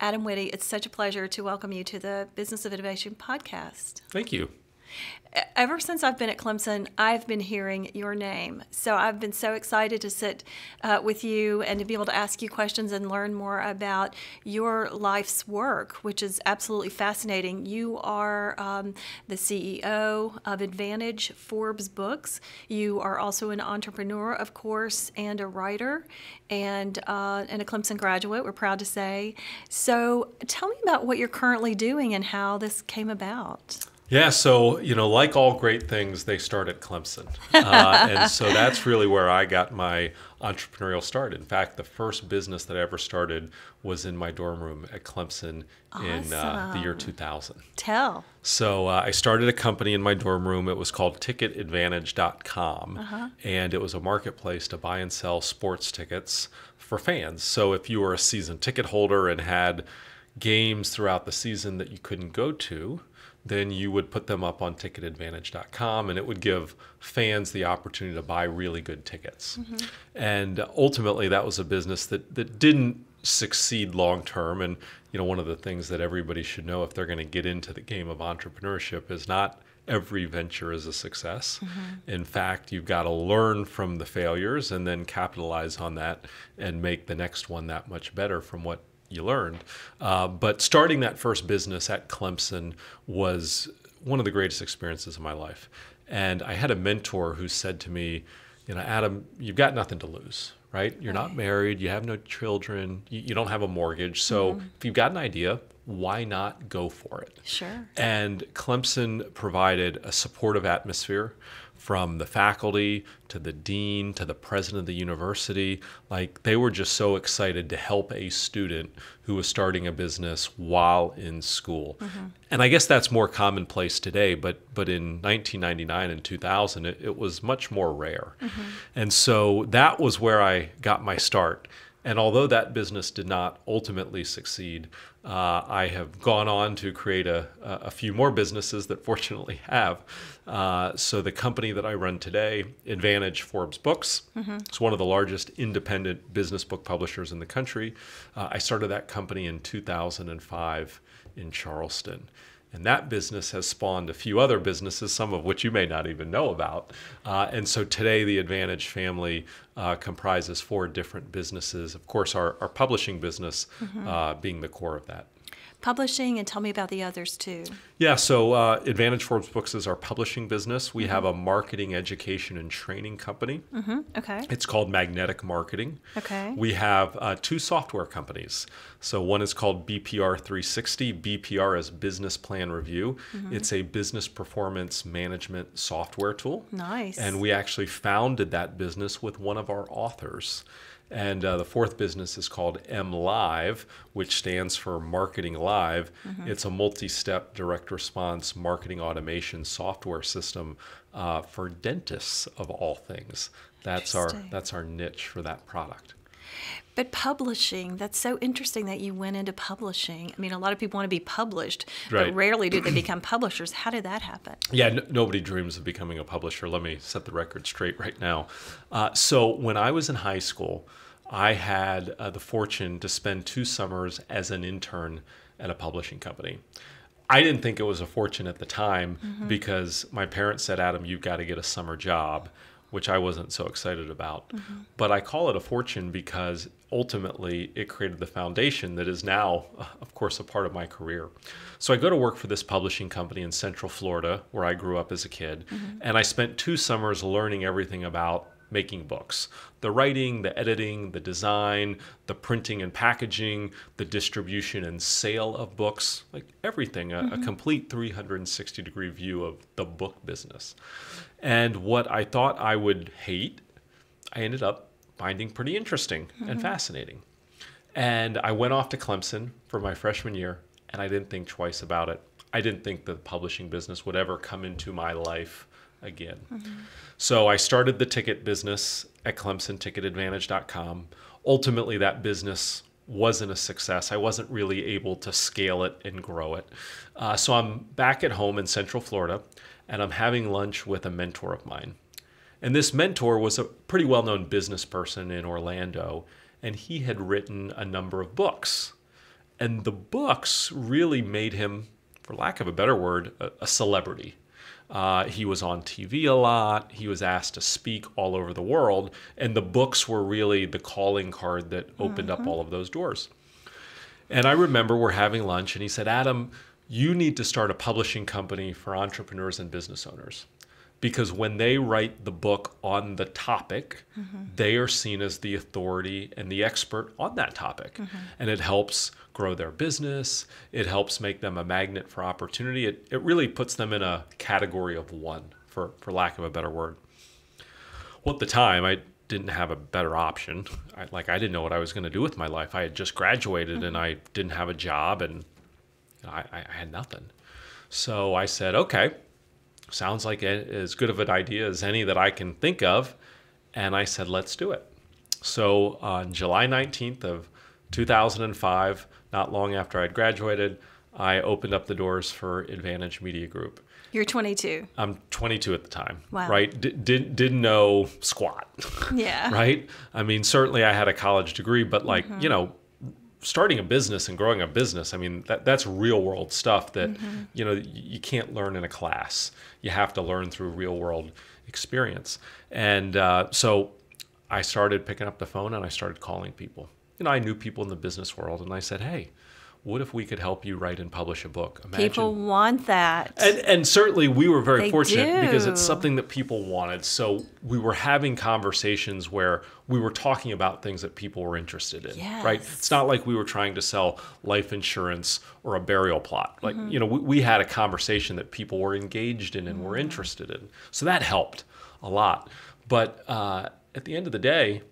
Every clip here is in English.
Adam Witty, it's such a pleasure to welcome you to the Business of Innovation podcast. Thank you ever since I've been at Clemson, I've been hearing your name. So I've been so excited to sit uh, with you and to be able to ask you questions and learn more about your life's work, which is absolutely fascinating. You are um, the CEO of Advantage Forbes Books. You are also an entrepreneur, of course, and a writer, and uh, and a Clemson graduate. We're proud to say. So tell me about what you're currently doing and how this came about. Yeah, so you know, like all great things, they start at Clemson, uh, and so that's really where I got my entrepreneurial start. In fact, the first business that I ever started was in my dorm room at Clemson awesome. in uh, the year 2000. Tell. So uh, I started a company in my dorm room. It was called TicketAdvantage.com, uh-huh. and it was a marketplace to buy and sell sports tickets for fans. So if you were a season ticket holder and had games throughout the season that you couldn't go to then you would put them up on ticketadvantage.com and it would give fans the opportunity to buy really good tickets. Mm-hmm. And ultimately that was a business that that didn't succeed long term and you know one of the things that everybody should know if they're going to get into the game of entrepreneurship is not every venture is a success. Mm-hmm. In fact, you've got to learn from the failures and then capitalize on that and make the next one that much better from what you learned. Uh, but starting that first business at Clemson was one of the greatest experiences of my life. And I had a mentor who said to me, you know, Adam, you've got nothing to lose, right? You're right. not married, you have no children, you, you don't have a mortgage. So mm-hmm. if you've got an idea, why not go for it? Sure. And Clemson provided a supportive atmosphere from the faculty to the dean to the president of the university. Like they were just so excited to help a student who was starting a business while in school. Mm-hmm. And I guess that's more commonplace today, but but in 1999 and 2000, it, it was much more rare. Mm-hmm. And so that was where I got my start. And although that business did not ultimately succeed, uh, I have gone on to create a, a few more businesses that fortunately have. Uh, so the company that I run today, Advantage Forbes Books, mm-hmm. it's one of the largest independent business book publishers in the country. Uh, I started that company in 2005 in Charleston. And that business has spawned a few other businesses, some of which you may not even know about. Uh, and so today, the Advantage family uh, comprises four different businesses. Of course, our, our publishing business mm-hmm. uh, being the core of that publishing and tell me about the others too. Yeah, so uh, Advantage Forbes Books is our publishing business. We mm-hmm. have a marketing, education, and training company. Mm-hmm. Okay. It's called Magnetic Marketing. Okay. We have uh, two software companies. So one is called BPR 360. BPR is Business Plan Review. Mm-hmm. It's a business performance management software tool. Nice. And we actually founded that business with one of our authors. And uh, the fourth business is called M Live, which stands for Marketing Live. Mm-hmm. It's a multi step direct response marketing automation software system uh, for dentists, of all things. That's our, that's our niche for that product. But publishing, that's so interesting that you went into publishing. I mean, a lot of people want to be published, right. but rarely do they become publishers. How did that happen? Yeah, nobody dreams of becoming a publisher. Let me set the record straight right now. Uh, so, when I was in high school, I had uh, the fortune to spend two summers as an intern at a publishing company. I didn't think it was a fortune at the time mm-hmm. because my parents said, Adam, you've got to get a summer job which I wasn't so excited about. Mm-hmm. But I call it a fortune because ultimately it created the foundation that is now, of course, a part of my career. So I go to work for this publishing company in Central Florida, where I grew up as a kid, mm-hmm. and I spent two summers learning everything about making books the writing, the editing, the design, the printing and packaging, the distribution and sale of books like everything, a, mm-hmm. a complete 360 degree view of the book business. And what I thought I would hate, I ended up finding pretty interesting mm-hmm. and fascinating. And I went off to Clemson for my freshman year, and I didn't think twice about it. I didn't think the publishing business would ever come into my life again. Mm-hmm. So I started the ticket business at clemsonticketadvantage.com. Ultimately, that business wasn't a success. I wasn't really able to scale it and grow it. Uh, so I'm back at home in Central Florida and I'm having lunch with a mentor of mine. And this mentor was a pretty well known business person in Orlando, and he had written a number of books. and the books really made him, for lack of a better word, a, a celebrity. Uh, he was on TV a lot. He was asked to speak all over the world. And the books were really the calling card that opened up all of those doors. And I remember we're having lunch, and he said, Adam, you need to start a publishing company for entrepreneurs and business owners. Because when they write the book on the topic, mm-hmm. they are seen as the authority and the expert on that topic. Mm-hmm. And it helps grow their business, it helps make them a magnet for opportunity. It, it really puts them in a category of one, for, for lack of a better word. Well, at the time, I didn't have a better option. I, like I didn't know what I was going to do with my life. I had just graduated and mm-hmm. I didn't have a job and I, I had nothing. So I said, okay, sounds like a, as good of an idea as any that I can think of. And I said, let's do it. So on July 19th of 2005, not long after I'd graduated, I opened up the doors for Advantage Media Group. You're 22. I'm 22 at the time, Wow. right? D- did, didn't know squat, Yeah. right? I mean, certainly I had a college degree, but like, mm-hmm. you know, starting a business and growing a business, I mean, that, that's real world stuff that, you know, you can't learn in a class. You have to learn through real world experience. And uh, so I started picking up the phone and I started calling people. You know, I knew people in the business world and I said, hey, what if we could help you write and publish a book? Imagine People want that. and, and certainly we were very They fortunate because it's something that people wanted. So we were having conversations where we were talking about things that people were interested in. Right? It's not like we were trying to sell life insurance or a burial plot. Like, Mm-hmm. you know, we, we had a conversation that people were engaged in and were Mm-hmm. interested in. So that helped a lot. But uh, at the end of the day,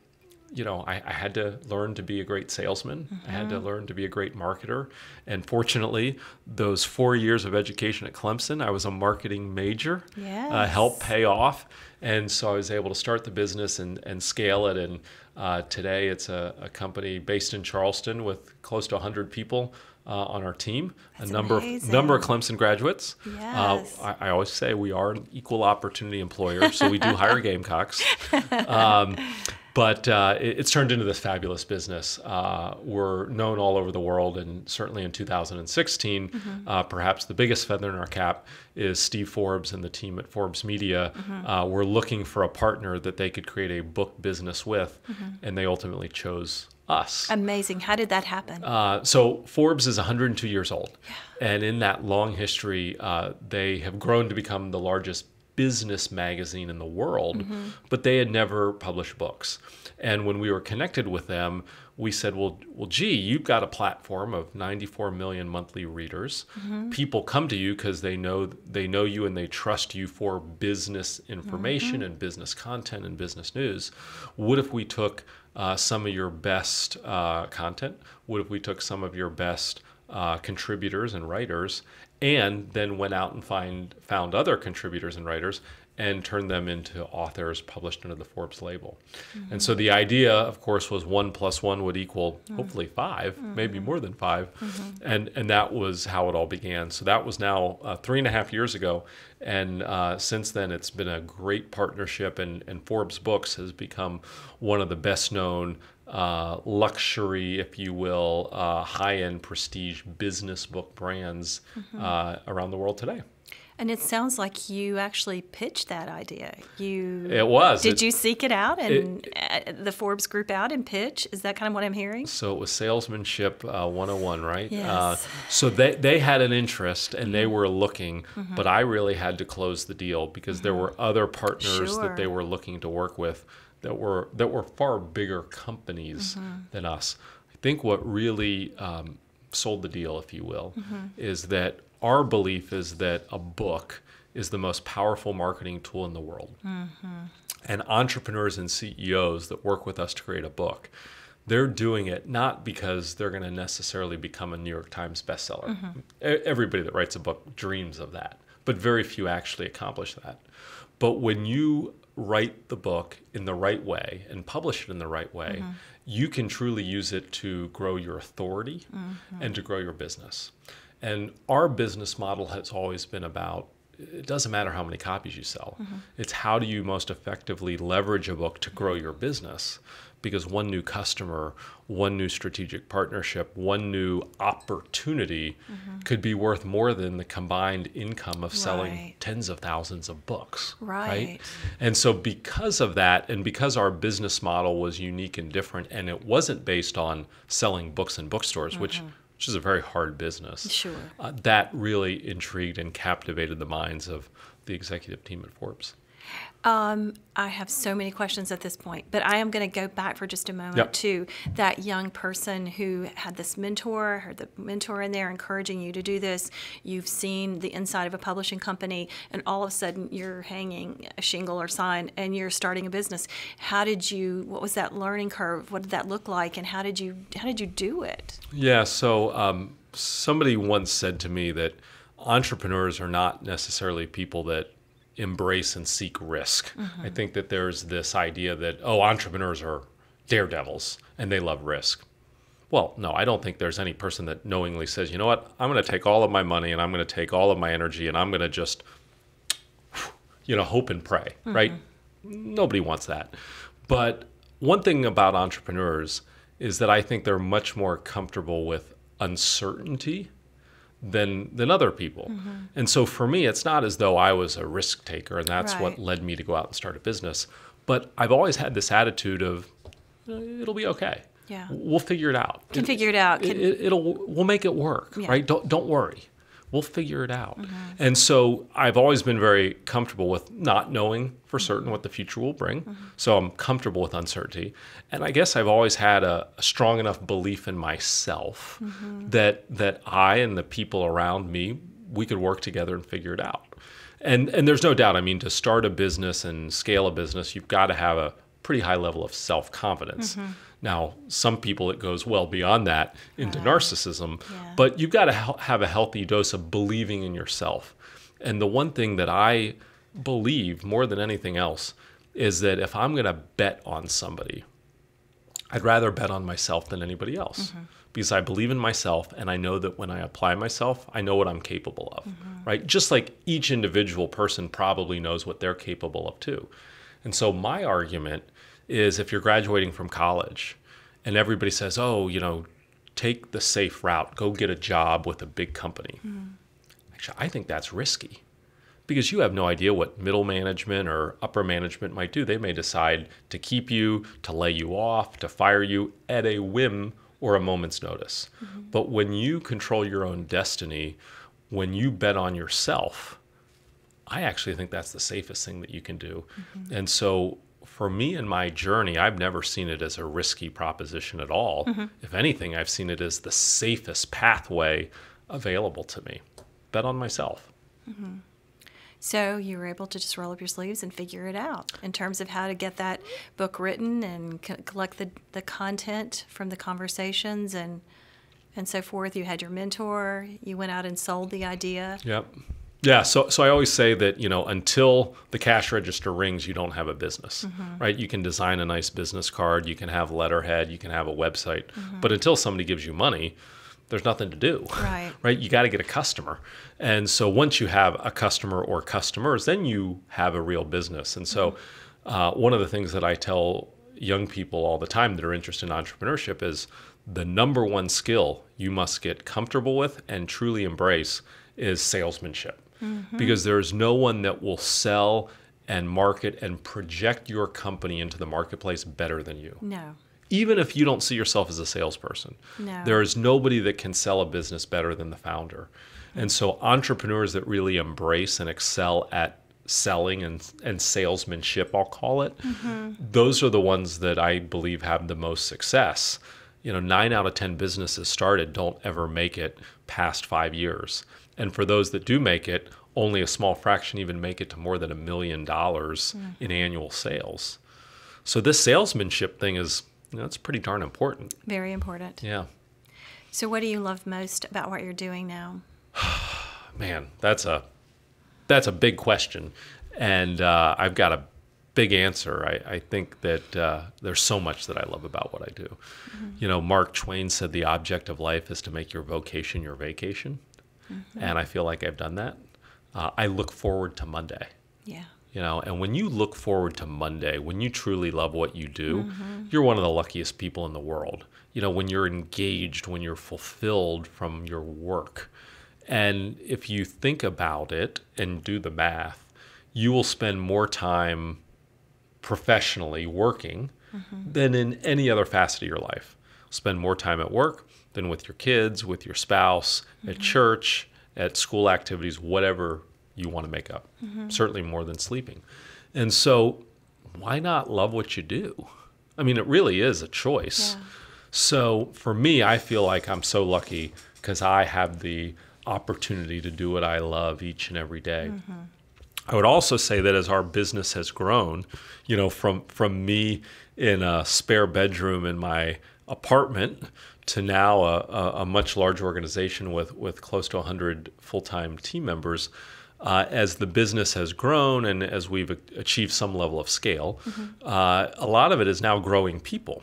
you know, I, I had to learn to be a great salesman. I had Mm-hmm. to learn to be a great marketer. And fortunately, those four years of education at Clemson, I was a marketing major, uh, helped pay off. And so I was able to start the business and, and scale it. And uh, today it's a, a company based in Charleston with close to 100 people uh, on our team, That's a number of, amazing. number of Clemson graduates. Yes. Uh, I, I always say we are an equal opportunity employer, so we do hire Gamecocks. Um, but uh, it, it's turned into this fabulous business. Uh, we're known all over the world, and certainly in 2016, uh, perhaps the biggest feather in our cap is Steve Forbes and the team at Forbes Media. Uh, we're looking for a partner that they could create a book business with, and they ultimately chose us. Amazing. How did that happen? Uh, so Forbes is 102 years old, and in that long history, uh, they have grown to become the largest business magazine in the world, but they had never published books. And when we were connected with them, we said, "Well, well, gee, you've got a platform of 94 million monthly readers. People come to you because they know they know you and they trust you for business information and business content and business news. What if we took uh, some of your best uh, content? What if we took some of your best uh, contributors and writers, and then went out and find found other contributors and writers and turned them into authors published under the Forbes label. And so the idea, of course, was one plus one would equal hopefully 5 maybe more than 5 and and that was how it all began. So that was now uh, three and a half years ago, and uh, since then it's been a great partnership. And and Forbes Books has become one of the best known. Uh, luxury, if you will, uh, high end prestige business book brands uh, around the world today. and it sounds like you actually pitched that idea. You It was. Did It- you seek it out and uh, the Forbes group out and pitch? Is that kind of what I'm hearing? So it was salesmanship uh, 101, right? Yes. Uh, so they, they had an interest and they were looking, Mm-hmm. but I really had to close the deal because there were other partners that they were looking to work with that were that were far bigger companies Mm-hmm. than us. I think what really um, sold the deal, if you will, Mm-hmm. is that our belief is that a book is the most powerful marketing tool in the world and entrepreneurs and CEOs that work with us to create a book, they're doing it not because they're going to necessarily become a New York Times bestseller. E- Everybody that writes a book dreams of that, but very few actually accomplish that. But when you write the book in the right way and publish it in the right way, mm-hmm. you can truly use it to grow your authority mm-hmm. and to grow your business. And our business model has always been about it doesn't matter how many copies you sell. Mm-hmm. It's how do you most effectively leverage a book to grow your business because one new customer, one new strategic partnership, one new opportunity Mm-hmm. could be worth more than the combined income of selling Right. tens of thousands of books. Right. right. And so, because of that, and because our business model was unique and different, and it wasn't based on selling books in bookstores, which which is a very hard business. Mm-hmm. Sure. Uh, that really intrigued and captivated the minds of the executive team at Forbes. Um, I have so many questions at this point, but I am going to go back for just a moment Yep. to that young person who had this mentor, heard the mentor in there encouraging you to do this. You've seen the inside of a publishing company, and all of a sudden you're hanging a shingle or sign and you're starting a business. How did you? What was that learning curve? What did that look like? And how did you? How did you do it? Yeah, so um, somebody once said to me that entrepreneurs are not necessarily people that embrace and seek risk. Mm-hmm. I think that there's this idea that, oh, entrepreneurs are daredevils and they love risk. Well, no, I don't think there's any person that knowingly says, you know what, I'm going to take all of my money and I'm going to take all of my energy and I'm going to just, you know, hope and pray, mm-hmm. right? Nobody wants that. But one thing about entrepreneurs is that I think they're much more comfortable with uncertainty than than other people. And so for me, it's not as though I was a risk taker and that's what led me to go out and start a business. But I've always had this attitude of "Uh, it'll be okay. Yeah. We'll figure it out. Can figure it out. It, Can, it, it'll we'll make it work, Yeah. right? Don't don't worry. We'll figure it out. Mm-hmm. And so I've always been very comfortable with not knowing for certain what the future will bring. Mm-hmm. So I'm comfortable with uncertainty. And I guess I've always had a, a strong enough belief in myself Mm-hmm. that that I and the people around me we could work together and figure it out. And and there's no doubt. I mean, to start a business and scale a business, you've got to have a pretty high level of self confidence. Mm-hmm. Now, some people it goes well beyond that into narcissism, Yeah. but you've got to have a healthy dose of believing in yourself. And the one thing that I believe more than anything else is that if I'm going to bet on somebody, I'd rather bet on myself than anybody else mm-hmm. because I believe in myself and I know that when I apply myself, I know what I'm capable of, mm-hmm. right? Just like each individual person probably knows what they're capable of too. And so my argument is if you're graduating from college and everybody says, oh, you know, take the safe route, go get a job with a big company. Actually, I think that's risky because you have no idea what middle management or upper management might do. They may decide to keep you, to lay you off, to fire you at a whim or a moment's notice. Mm-hmm. But when you control your own destiny, when you bet on yourself, I actually think that's the safest thing that you can do. Mm-hmm. And so for me in my journey, I've never seen it as a risky proposition at all. Mm-hmm. If anything, I've seen it as the safest pathway available to me. Bet on myself. Mm-hmm. So you were able to just roll up your sleeves and figure it out in terms of how to get that book written and co- collect the, the content from the conversations and and so forth. You had your mentor. You went out and sold the idea. Yep. Yeah, so so I always say that you know until the cash register rings, you don't have a business, mm-hmm. right? You can design a nice business card, you can have letterhead, you can have a website, mm-hmm. but until somebody gives you money, there's nothing to do, Right. Right? You got to get a customer, and so once you have a customer or customers, then you have a real business. And so, mm-hmm. uh, one of the things that I tell young people all the time that are interested in entrepreneurship is the number one skill you must get comfortable with and truly embrace is salesmanship Mm-hmm. because there's no one that will sell and market and project your company into the marketplace better than you. No. even if you don't see yourself as a salesperson. No. there is nobody that can sell a business better than the founder. And so entrepreneurs that really embrace and excel at selling and, and salesmanship i'll call it mm-hmm. those are the ones that i believe have the most success. You know nine out of ten businesses started don't ever make it past five years and for those that do make it only a small fraction even make it to more than a million dollars in annual sales so this salesmanship thing is you know, it's pretty darn important. Very important. Yeah. So what do you love most about what you're doing now? Man, that's a that's a big question. And uh, I've got a big answer. I, I think that uh, there's so much that I love about what I do. You know, Mark Twain said the object of life is to make your vocation your vacation. Mm-hmm. And I feel like I've done that. Uh, I look forward to Monday. Yeah. you know and when you look forward to monday when you truly love what you do mm-hmm. you're one of the luckiest people in the world you know when you're engaged when you're fulfilled from your work and if you think about it and do the math you will spend more time professionally working mm-hmm. than in any other facet of your life spend more time at work than with your kids with your spouse at mm-hmm. church at school activities whatever you want to make up. Mm-hmm. Certainly more than sleeping. And so why not love what you do? I mean it really is a choice. Yeah. so for me i feel like i'm so lucky because i have the opportunity to do what i love each and every day. Mm-hmm. I would also say that as our business has grown, you know, from from me in a spare bedroom in my apartment to now a, a, much larger organization with with close to 100 full time team members. Uh, as the business has grown and as we've achieved some level of scale, uh, a lot of it is now growing people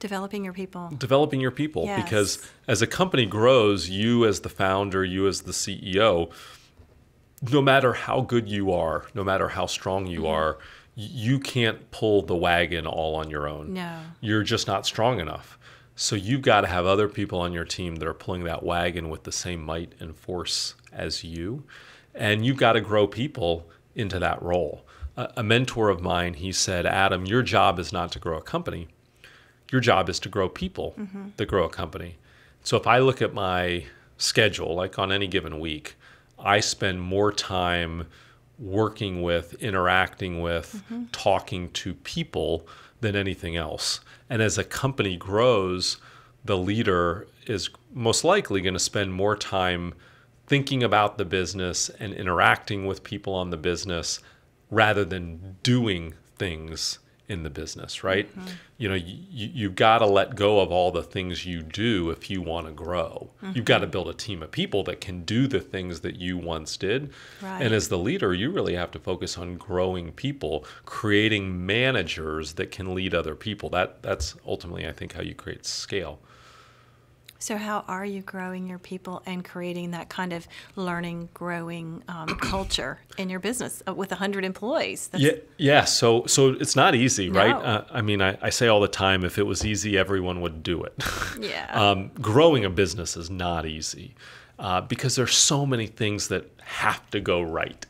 Developing your people. developing your people Yes. because as a company grows, you as the founder, you as the CEO, no matter how good you are, no matter how strong you are, you can't pull the wagon all on your own. No. You're just not strong enough. So you've got to have other people on your team that are pulling that wagon with the same might and force as you. And you've got to grow people into that role. A, a mentor of mine, he said, Adam, your job is not to grow a company your job is to grow people mm-hmm. that grow a company. So if I look at my schedule, like on any given week, I spend more time working with, interacting with, mm-hmm. talking to people than anything else. And as a company grows, the leader is most likely going to spend more time thinking about the business and interacting with people on the business rather than doing things in the business, right? Mm-hmm. You know, you, you've got to let go of all the things you do if you want to grow. You've mm-hmm. got to build a team of people that can do the things that you once did. Right. And as the leader, you really have to focus on growing people, creating managers that can lead other people. That that's ultimately I think how you create scale. So, how are you growing your people and creating that kind of learning, growing um, culture in your business uh, with 100 employees? That's, Yeah, yeah. So, so it's not easy, right? Uh, I mean, I, I say all the time, if it was easy, everyone would do it. Yeah. um, growing a business is not easy uh, because there's so many things that have to go right.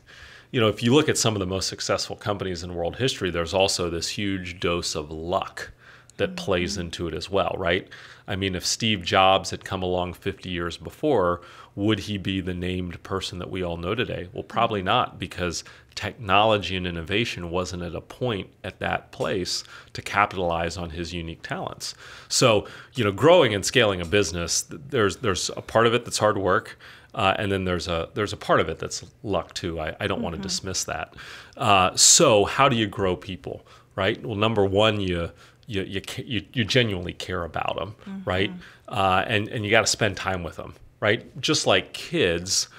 You know, if you look at some of the most successful companies in world history, there's also this huge dose of luck that plays into it as well, right? I mean, if Steve Jobs had come along 50 years before, would he be the named person that we all know today? Well, probably not, because technology and innovation wasn't at a point at that place to capitalize on his unique talents. So, you know, growing and scaling a business, there's there's a part of it that's hard work. Uh, and then there's a there's a part of it that's luck too. I, I don't want to dismiss that. Uh, so how do you grow people, right? Well, number one, you you you you, you genuinely care about them, mm-hmm. right? Uh, and and you got to spend time with them, right? Just like kids,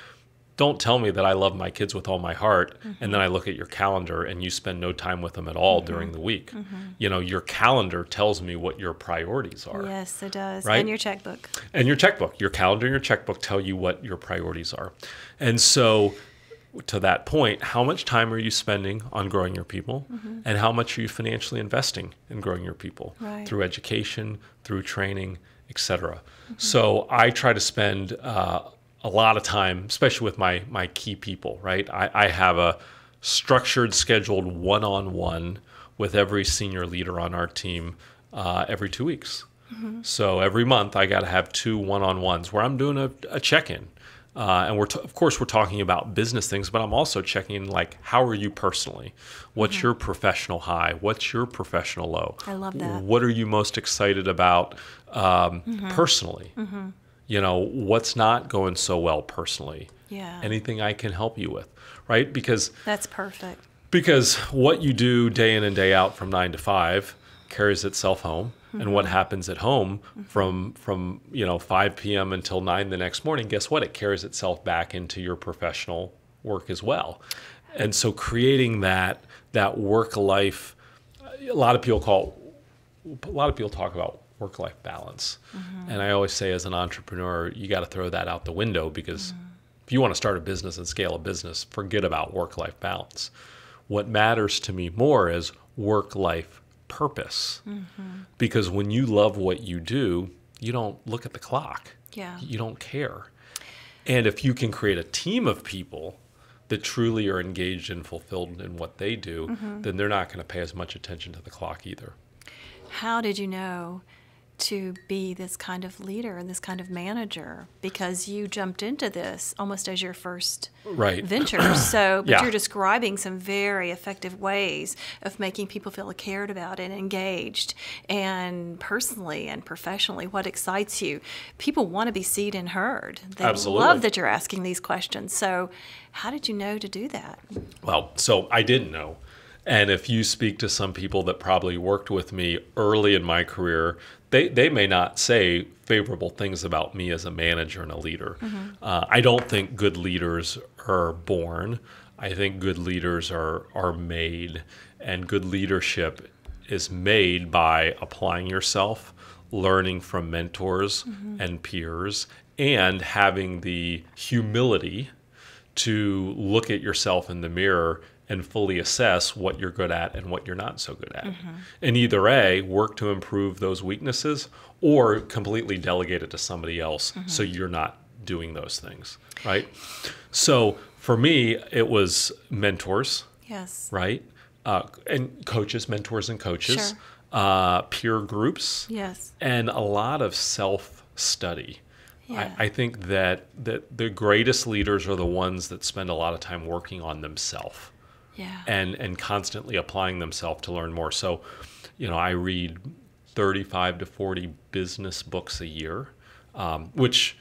don't tell me that I love my kids with all my heart, and mm-hmm. then I look at your calendar and you spend no time with them at all mm-hmm. during the week. You know, your calendar tells me what your priorities are yes, it does. Right? And your checkbook. and your checkbook your calendar and your checkbook tell you what your priorities are and so to that point how much time are you spending on growing your people? And how much are you financially investing in growing your people? Right. through education through training etc so i try to spend uh, a lot of time especially with my my key people right? I, I have a structured scheduled one-on-one with every senior leader on our team uh, every two weeks. So every month I got to have two one-on-ones where I'm doing a, a check-in, uh, and we're t- of course we're talking about business things, but I'm also checking in like how are you personally? What's your professional high? What's your professional low? I love that. What are you most excited about um, personally? You know what's not going so well personally? Yeah. Anything I can help you with, right? Because That's perfect. because what you do day in and day out from nine to five carries itself home and what mm-hmm. happens at home mm-hmm. from from you know 5 p.m until 9 the next morning guess what? It carries itself back into your professional work as well. And so creating that that work life a lot of people call a lot of people talk about work life balance. Mm-hmm. And i always say as an entrepreneur you got to throw that out the window because if you want to start a business and scale a business forget about work life balance. What matters to me more is work life purpose. Mm-hmm. Because when you love what you do, you don't look at the clock. Yeah. You don't care. And if you can create a team of people that truly are engaged and fulfilled in what they do, mm-hmm. then they're not going to pay as much attention to the clock either. How did you know to be this kind of leader and this kind of manager? Because you jumped into this almost as your first Right. venture. So, but Yeah. you're describing some very effective ways of making people feel cared about and engaged, and personally and professionally, what excites you. People want to be seen and heard. They Absolutely. love that you're asking these questions. So, how did you know to do that? Well, so I didn't know. And if you speak to some people that probably worked with me early in my career, they, they may not say favorable things about me as a manager and a leader. Uh, I don't think good leaders are born. I think good leaders are, are made, and good leadership is made by applying yourself, learning from mentors and peers, and having the humility to look at yourself in the mirror and fully assess what you're good at and what you're not so good at. And either A, work to improve those weaknesses or completely delegate it to somebody else so you're not doing those things, right? So for me, it was mentors, Yes. right? Uh, and coaches, mentors and coaches, Sure. uh, peer groups, Yes. and a lot of self study. Yeah. I, I think that, that the greatest leaders are the ones that spend a lot of time working on themselves Yeah. and, and constantly applying themselves to learn more. So, you know, I read 35 to 40 business books a year, um, which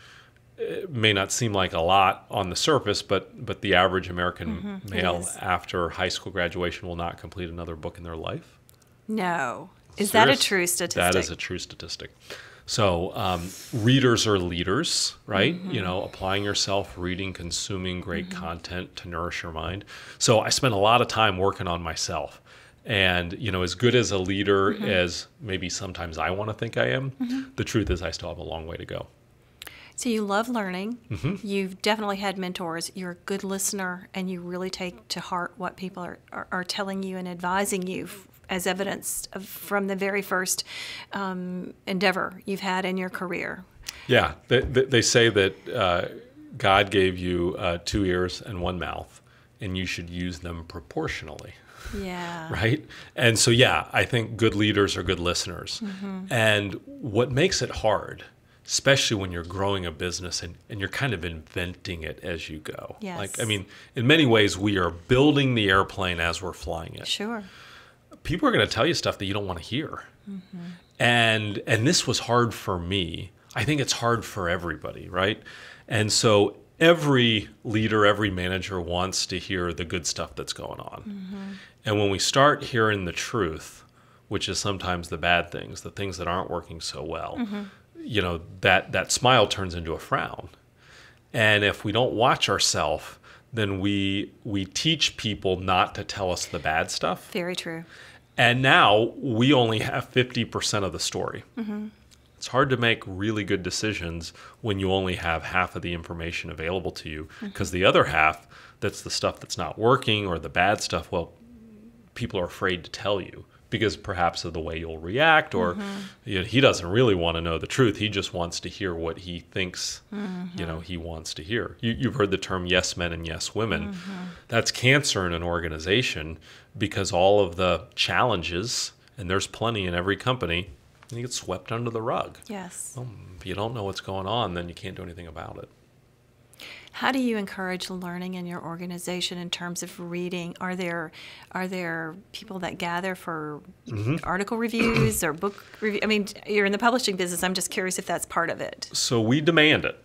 uh, may not seem like a lot on the surface, but but the average American it male after high school graduation will not complete another book in their life. no. Is that a true statistic? That is a true statistic. So, um, readers are leaders, right? Mm-hmm. You know, applying yourself, reading, consuming great content to nourish your mind. So, I spent a lot of time working on myself. And, you know, as good as a leader Mm-hmm. as maybe sometimes I want to think I am, the truth is I still have a long way to go. So you love learning. Mm-hmm. You've definitely had mentors. You're a good listener, and you really take to heart what people are, are, are telling you and advising you, f- as evidenced of, from the very first um, endeavor you've had in your career. Yeah, they, they they say that uh, God gave you uh, two ears and one mouth, and you should use them proportionally. Yeah. right? And so, yeah, I think good leaders are good listeners. Mm-hmm. And what makes it hard, especially when you're growing a business and, and you're kind of inventing it as you go. Yes. Like, I mean, in many ways, we are building the airplane as we're flying it. Sure. People are going to tell you stuff that you don't want to hear. Mm-hmm. And and this was hard for me. I think it's hard for everybody, right? And so every leader, every manager wants to hear the good stuff that's going on. Mm-hmm. And when we start hearing the truth, which is sometimes the bad things, the things that aren't working so well, mm-hmm. you know, that that smile turns into a frown. And if we don't watch ourselves, then we we teach people not to tell us the bad stuff. Very true. And now we only have 50% of the story. Mm-hmm. It's hard to make really good decisions when you only have half of the information available to you. Mm-hmm. Because the other half, that's the stuff that's not working or the bad stuff, well, people are afraid to tell you because perhaps of the way you'll react or mm-hmm. you know, he doesn't really want to know the truth. He just wants to hear what he thinks you mm-hmm. know he wants to hear. You, you've heard the term yes men and yes women. Mm-hmm. That's cancer in an organization because all of the challenges and there's plenty in every company they get swept under the rug. Yes. well, if you don't know what's going on then you can't do anything about it How do you encourage learning in your organization in terms of reading? Are there are there people that gather for Mm-hmm. article reviews or book review? I mean, you're in the publishing business. I'm just curious if that's part of it. So we demand it.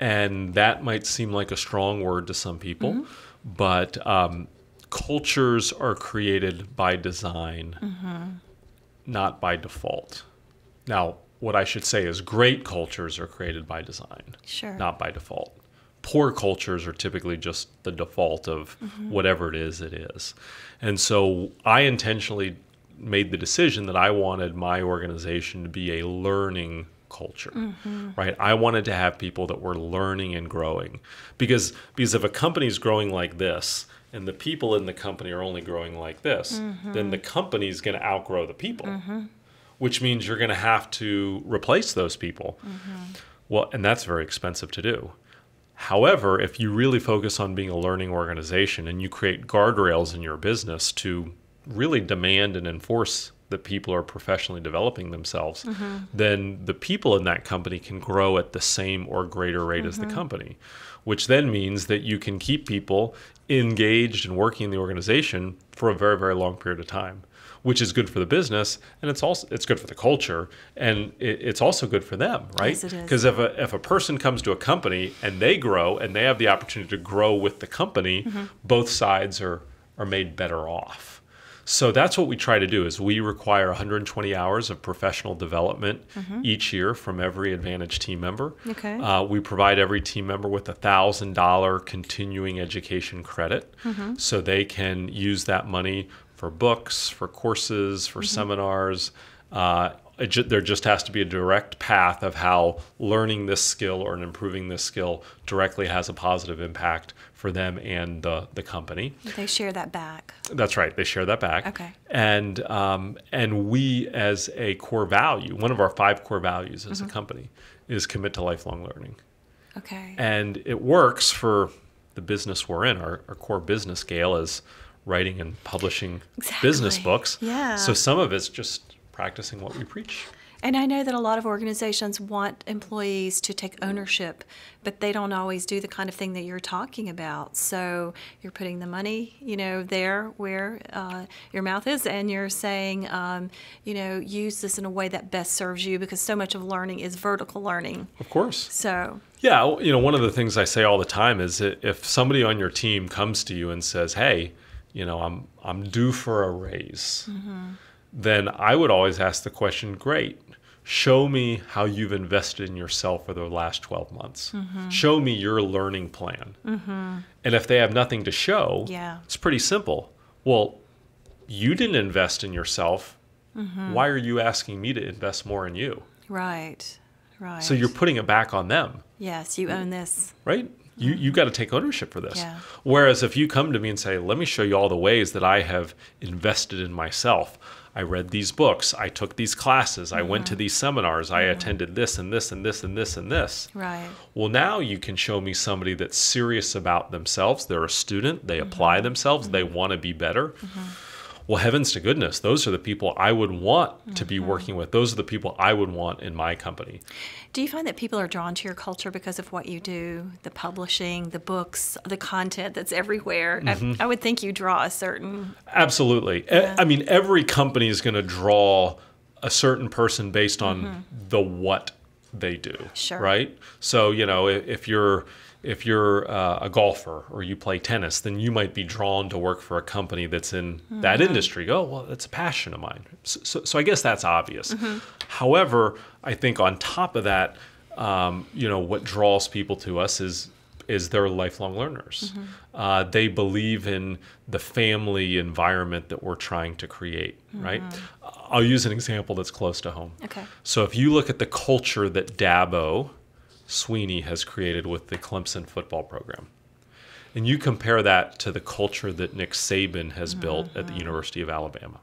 And that might seem like a strong word to some people, but um, cultures are created by design, not by default. Now, what I should say is great cultures are created by design, Sure. not by default. Poor cultures are typically just the default of mm-hmm. whatever it is it is. And so I intentionally made the decision that I wanted my organization to be a learning culture. Mm-hmm. Right? I wanted to have people that were learning and growing. Because because if a company's growing like this and the people in the company are only growing like this, then mm-hmm. the company is going to outgrow the people, which means you're going to have to replace those people. Well, and that's very expensive to do. However, if you really focus on being a learning organization and you create guardrails in your business to really demand and enforce that people are professionally developing themselves, mm-hmm. then the people in that company can grow at the same or greater rate as the mm-hmm. company, which then means that you can keep people engaged and working in the organization for a very, very long period of time. Which is good for the business, and it's also it's good for the culture, and it, it's also good for them, right? Yes, it is. Because if a if a person comes to a company and they grow and they have the opportunity to grow with the company, mm-hmm. both sides are are made better off. So that's what we try to do is we require 120 hours of professional development mm-hmm. each year from every Advantage team member. Okay. Uh, we provide every team member with a thousand dollar continuing education credit, mm-hmm. so they can use that money for books, for courses, for seminars. Uh, it ju- there just has to be a direct path of how learning this skill or improving this skill directly has a positive impact for them and the, the company. They share that back. That's right. They share that back. Okay. And um, and we, as a core value, one of our five core values as a company, is commit to lifelong learning. Okay. And it works for the business we're in. Our, our core business scale is writing and publishing business books. Yeah. So some of it's just practicing what we preach. And I know that a lot of organizations want employees to take ownership, but they don't always do the kind of thing that you're talking about. So you're putting the money, you know, there where uh, your mouth is, and you're saying, um, you know, use this in a way that best serves you because so much of learning is vertical learning. Of course. So, Yeah, you know, one of the things I say all the time is if somebody on your team comes to you and says, "Hey, you know, I'm I'm due for a raise," then I would always ask the question, "Great, show me how you've invested in yourself for the last 12 months. Show me your learning plan." And if they have nothing to show, Yeah. it's pretty simple. Well, you didn't invest in yourself. Why are you asking me to invest more in you? right, right. So you're putting it back on them yes, you own this. right? You you got to take ownership for this. Yeah. Whereas if you come to me and say, "Let me show you all the ways that I have invested in myself. I read these books, I took these classes, I went to these seminars, I mm-hmm. attended this and this and this and this and this." Right. Well, now you can show me somebody that's serious about themselves. They're a student, they mm-hmm. apply themselves, they mm-hmm. want to be better. Well, heavens to goodness, those are the people I would want to be working with. Those are the people I would want in my company. Do you find that people are drawn to your culture because of what you do, the publishing, the books, the content that's everywhere? Mm-hmm. I, I would think you draw a certain. Absolutely. I mean, every company is going to draw a certain person based on the what they do. Sure. Right. So you know, if, if you're if you're uh, a golfer or you play tennis, then you might be drawn to work for a company that's in that industry. Go, well, that's a passion of mine. So, so, so I guess that's obvious. However, I think on top of that, um, you know, what draws people to us is is they're lifelong learners. Uh, they believe in the family environment that we're trying to create, right? I'll use an example that's close to home. Okay. So if you look at the culture that Dabo Swinney has created with the Clemson football program, and you compare that to the culture that Nick Saban has built at the mm-hmm. University of Alabama,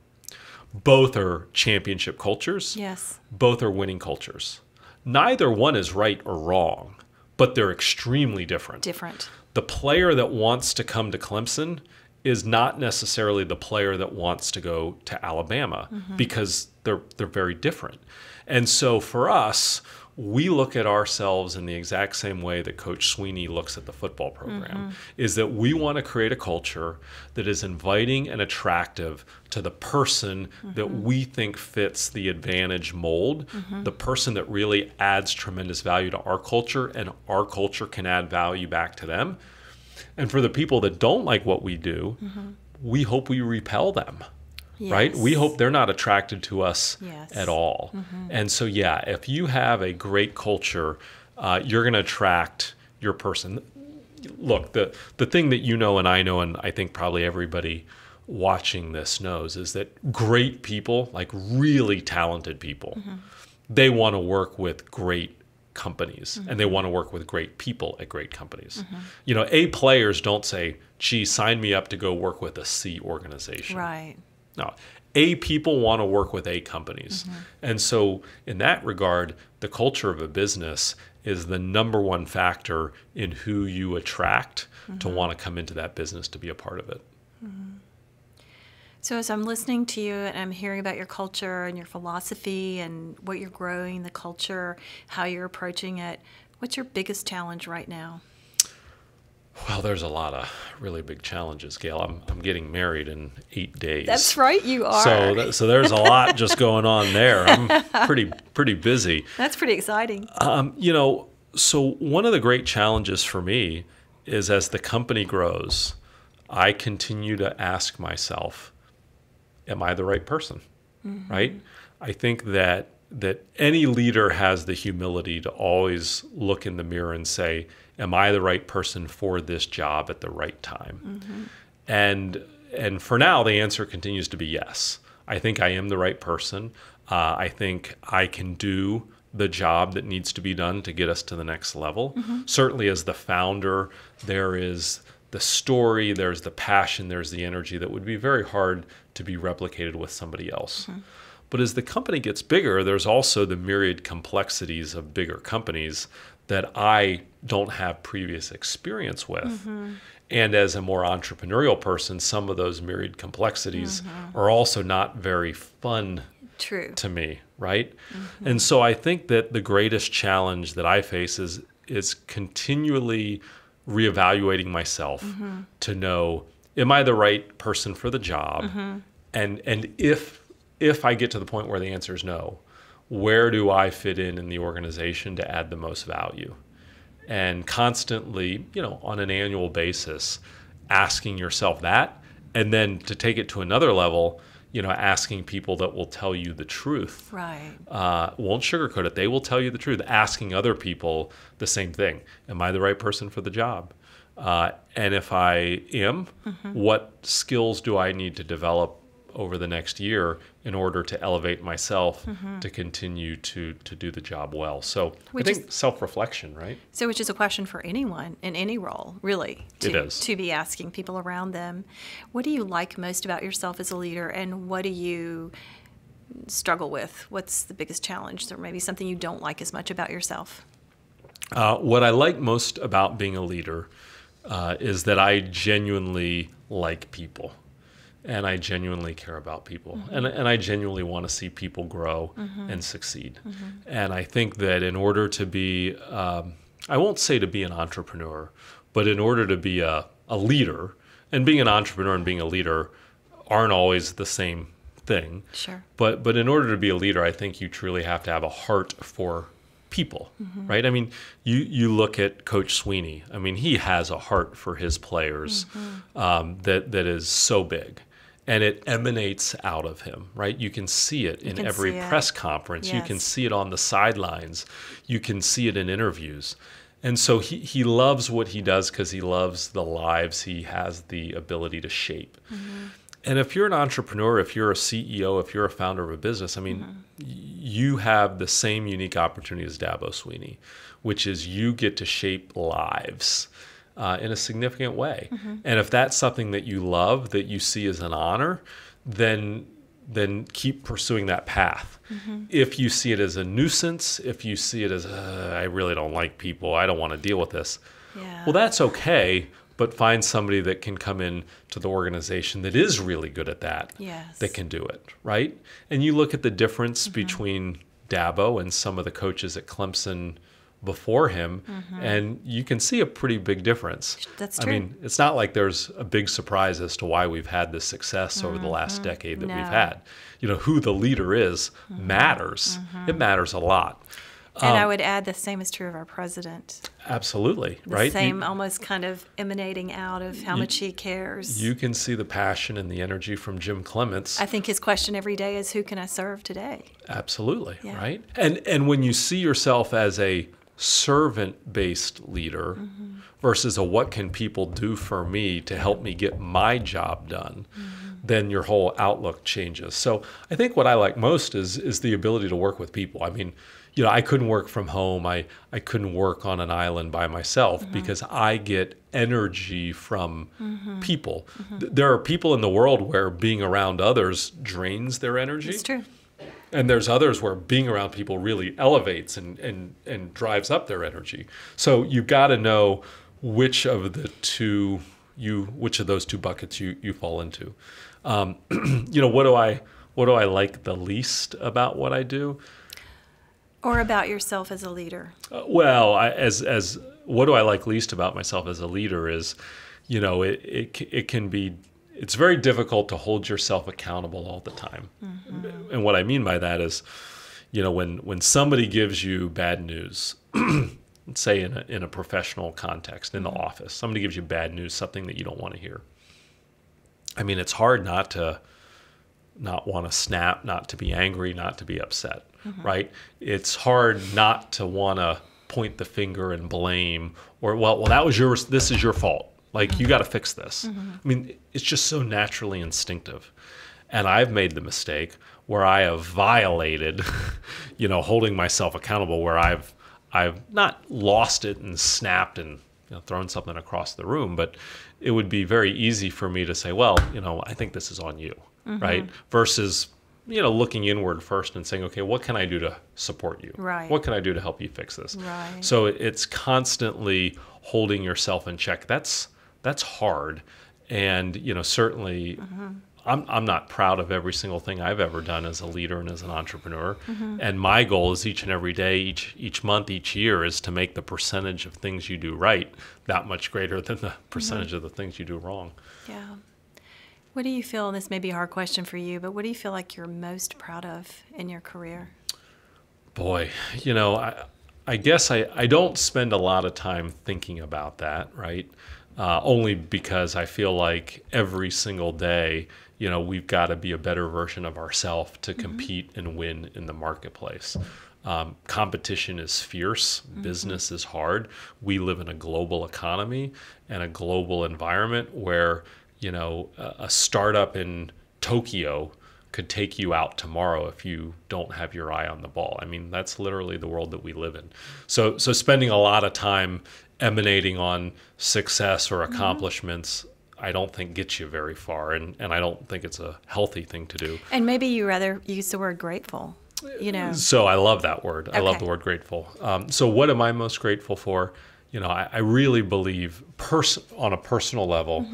both are championship cultures Yes. both are winning cultures. Neither one is right or wrong, but they're extremely different. Different. The player that wants to come to Clemson is not necessarily the player that wants to go to Alabama mm-hmm. because they're they're very different. And so for us, we look at ourselves in the exact same way that Coach Swinney looks at the football program mm-hmm. is that we want to create a culture that is inviting and attractive to the person that mm-hmm. we think fits the advantage mold, mm-hmm. the person that really adds tremendous value to our culture and our culture can add value back to them. And for the people that don't like what we do, we hope we repel them right? We hope they're not attracted to us Yes. at all. Mm-hmm. And so, yeah, if you have a great culture, uh, you're going to attract your person. Look, the the thing that you know and I know, and I think probably everybody watching this knows, is that great people, like really talented people, mm-hmm. they want to work with great companies and they mm-hmm. want to work with great people at great companies. You know, A players don't say, gee, sign me up to go work with a C organization. Right. No. A people want to work with A companies. Mm-hmm. And so, in that regard, the culture of a business is the number one factor in who you attract to mm-hmm. want to come into that business to be a part of it. Mm-hmm. So, as I'm listening to you and I'm hearing about your culture and your philosophy and what you're growing, the culture, how you're approaching it, what's your biggest challenge right now? Well, there's a lot of really big challenges, Gail. I'm, I'm getting married in eight days. That's right, you are. So, th- so there's a lot just going on there. I'm pretty pretty busy. That's pretty exciting. Um, you know, so one of the great challenges for me is as the company grows, I continue to ask myself, am I the right person? Right? I think that that any leader has the humility to always look in the mirror and say, am I the right person for this job at the right time? Mm-hmm. And and for now, the answer continues to be yes. I think I am the right person. Uh, I think I can do the job that needs to be done to get us to the next level. Mm-hmm. Certainly, as the founder, there is the story, there's the passion, there's the energy that would be very hard to be replicated with somebody else. Mm-hmm. But as the company gets bigger, there's also the myriad complexities of bigger companies that I don't have previous experience with. Mm-hmm. And as a more entrepreneurial person, some of those myriad complexities mm-hmm. are also not very fun True. to me, right? Mm-hmm. And so I think that the greatest challenge that I face is is continually reevaluating myself to know am I the right person for the job? And and if if I get to the point where the answer is no, where do I fit in in the organization to add the most value? And constantly, you know, on an annual basis, asking yourself that, and then to take it to another level, you know, asking people that will tell you the truth Right. uh, won't sugarcoat it. They will tell you the truth. Asking other people the same thing: Am I the right person for the job? Uh, and if I am, Mm-hmm. what skills do I need to develop over the next year in order to elevate myself to continue to to do the job well? So Mm-hmm. Which I think is- self-reflection, right? So, which is a question for anyone in any role, really. To, It is. To be asking people around them, what do you like most about yourself as a leader, and what do you struggle with? What's the biggest challenge, or maybe something you don't like as much about yourself? Uh, what I like most about being a leader uh, is that I genuinely like people and I genuinely care about people mm-hmm. and, and I genuinely want to see people grow mm-hmm. and succeed. Mm-hmm. And I think that in order to be, um, I won't say to be an entrepreneur, but in order to be a, a leader, and being an entrepreneur and being a leader aren't always the same thing. Sure. But but in order to be a leader, I think you truly have to have a heart for people, right? I mean, you you look at Coach Swinney. I mean, he has a heart for his players um, that that is so big, and it emanates out of him, right? You can see it in every it. press conference. You can see it on the sidelines. You can see it in interviews. And so he, he loves what he does because he loves the lives he has the ability to shape. And if you're an entrepreneur, if you're a CEO, if you're a founder of a business, I mean, y- you have the same unique opportunity as Dabo Swinney, which is you get to shape lives uh, in a significant way. Mm-hmm. And if that's something that you love, that you see as an honor, then then keep pursuing that path. Mm-hmm. If you see it as a nuisance, if you see it as I really don't like people, I don't want to deal with this. Yeah. Well, that's okay, but find somebody that can come in to the organization that is really good at that. Yes. That can do it, right? And you look at the difference mm-hmm. between Dabo and some of the coaches at Clemson before him, mm-hmm. and you can see a pretty big difference. That's true. I mean, it's not like there's a big surprise as to why we've had this success over the last mm-hmm. decade that we've had. You know, who the leader is mm-hmm. matters. It matters a lot. and I um, would add the same is true of our president. Absolutely, The right? You- same, almost kind of emanating out of how much he cares. You can see the passion and the energy from Jim Clements. I think his question every day is, "Who can I serve today?" Absolutely, Yeah. right? And and when you see yourself as a servant-based leader Mm-hmm. versus a what can people do for me to help me get my job done, Mm-hmm. then your whole outlook changes. So I think what I like most is is the ability to work with people. I mean, you know, I couldn't work from home. I, I couldn't work on an island by myself Mm-hmm. because I get energy from people. Th- There are people in the world where being around others drains their energy. It's true. And there's others where being around people really elevates and, and, and drives up their energy. So you've got to know which of the two you which of those two buckets you, you fall into. Um, you know, what do I what do I like the least about what I do? Or about yourself as a leader. Uh, well, I, as as what do I like least about myself as a leader is, you know, it it it can be it's very difficult to hold yourself accountable all the time. Mm-hmm. And what I mean by that is, you know, when when somebody gives you bad news, say in a, in a professional context in the mm-hmm. office, somebody gives you bad news, something that you don't want to hear. I mean, it's hard not to not want to snap, not to be angry, not to be upset, mm-hmm. right? It's hard not to want to point the finger and blame or well, well that was your this is your fault. Like you got to fix this. Mm-hmm. I mean, it's just so naturally instinctive. And I've made the mistake where I have violated, you know, holding myself accountable where I've I've not lost it and snapped and you know, thrown something across the room, but it would be very easy for me to say, well, you know, I think this is on you, mm-hmm. right? Versus, you know, looking inward first and saying, okay, what can I do to support you? Right. What can I do to help you fix this? Right. So it's constantly holding yourself in check. That's that's hard, and you know, certainly. I'm, I'm not proud of every single thing I've ever done as a leader and as an entrepreneur. Mm-hmm. And my goal is each and every day, each each month, each year is to make the percentage of things you do right that much greater than the mm-hmm. percentage of the things you do wrong. Yeah. What do you feel, and this may be a hard question for you, but what do you feel like you're most proud of in your career? Boy, you know, I, I guess I, I don't spend a lot of time thinking about that, right? Uh, only because I feel like every single day, you know, we've got to be a better version of ourselves to compete and win in the marketplace. Um, competition is fierce, business is hard. We live in a global economy and a global environment where, you know, a, a startup in Tokyo could take you out tomorrow if you don't have your eye on the ball. I mean, that's literally the world that we live in. So, so spending a lot of time emanating on success or accomplishments, I don't think gets you very far, and and I don't think it's a healthy thing to do. And maybe you rather use the word grateful. You know, So I love that word. I love the word grateful. Um, so what am I most grateful for? You know, I, I really believe pers- on a personal level.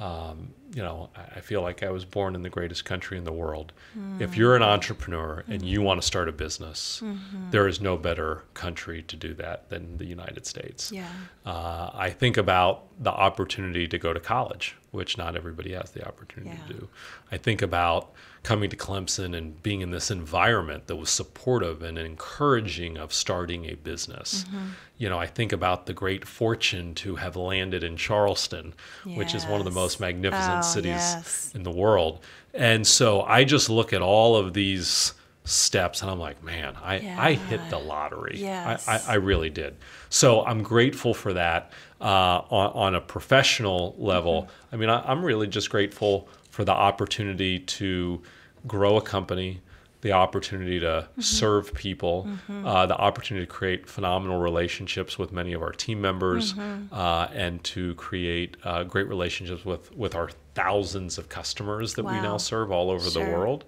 Um, you know, I- feel like I was born in the greatest country in the world. If you're an entrepreneur and you want to start a business, there is no better country to do that than the United States. yeah. Uh, I think about the opportunity to go to college, which not everybody has the opportunity Yeah. to do. I think about coming to Clemson and being in this environment that was supportive and encouraging of starting a business. Mm-hmm. You know, I think about the great fortune to have landed in Charleston, which is one of the most magnificent Oh, cities yes. in the world. And so I just look at all of these steps and I'm like, man, I, I hit the lottery. Yes. I, I, I really did. So I'm grateful for that uh, on, on a professional level. Mm-hmm. I mean, I, I'm really just grateful for the opportunity to grow a company, the opportunity to Mm-hmm. serve people, uh, the opportunity to create phenomenal relationships with many of our team members, Mm-hmm. uh, and to create uh, great relationships with, with our thousands of customers that we now serve all over the world.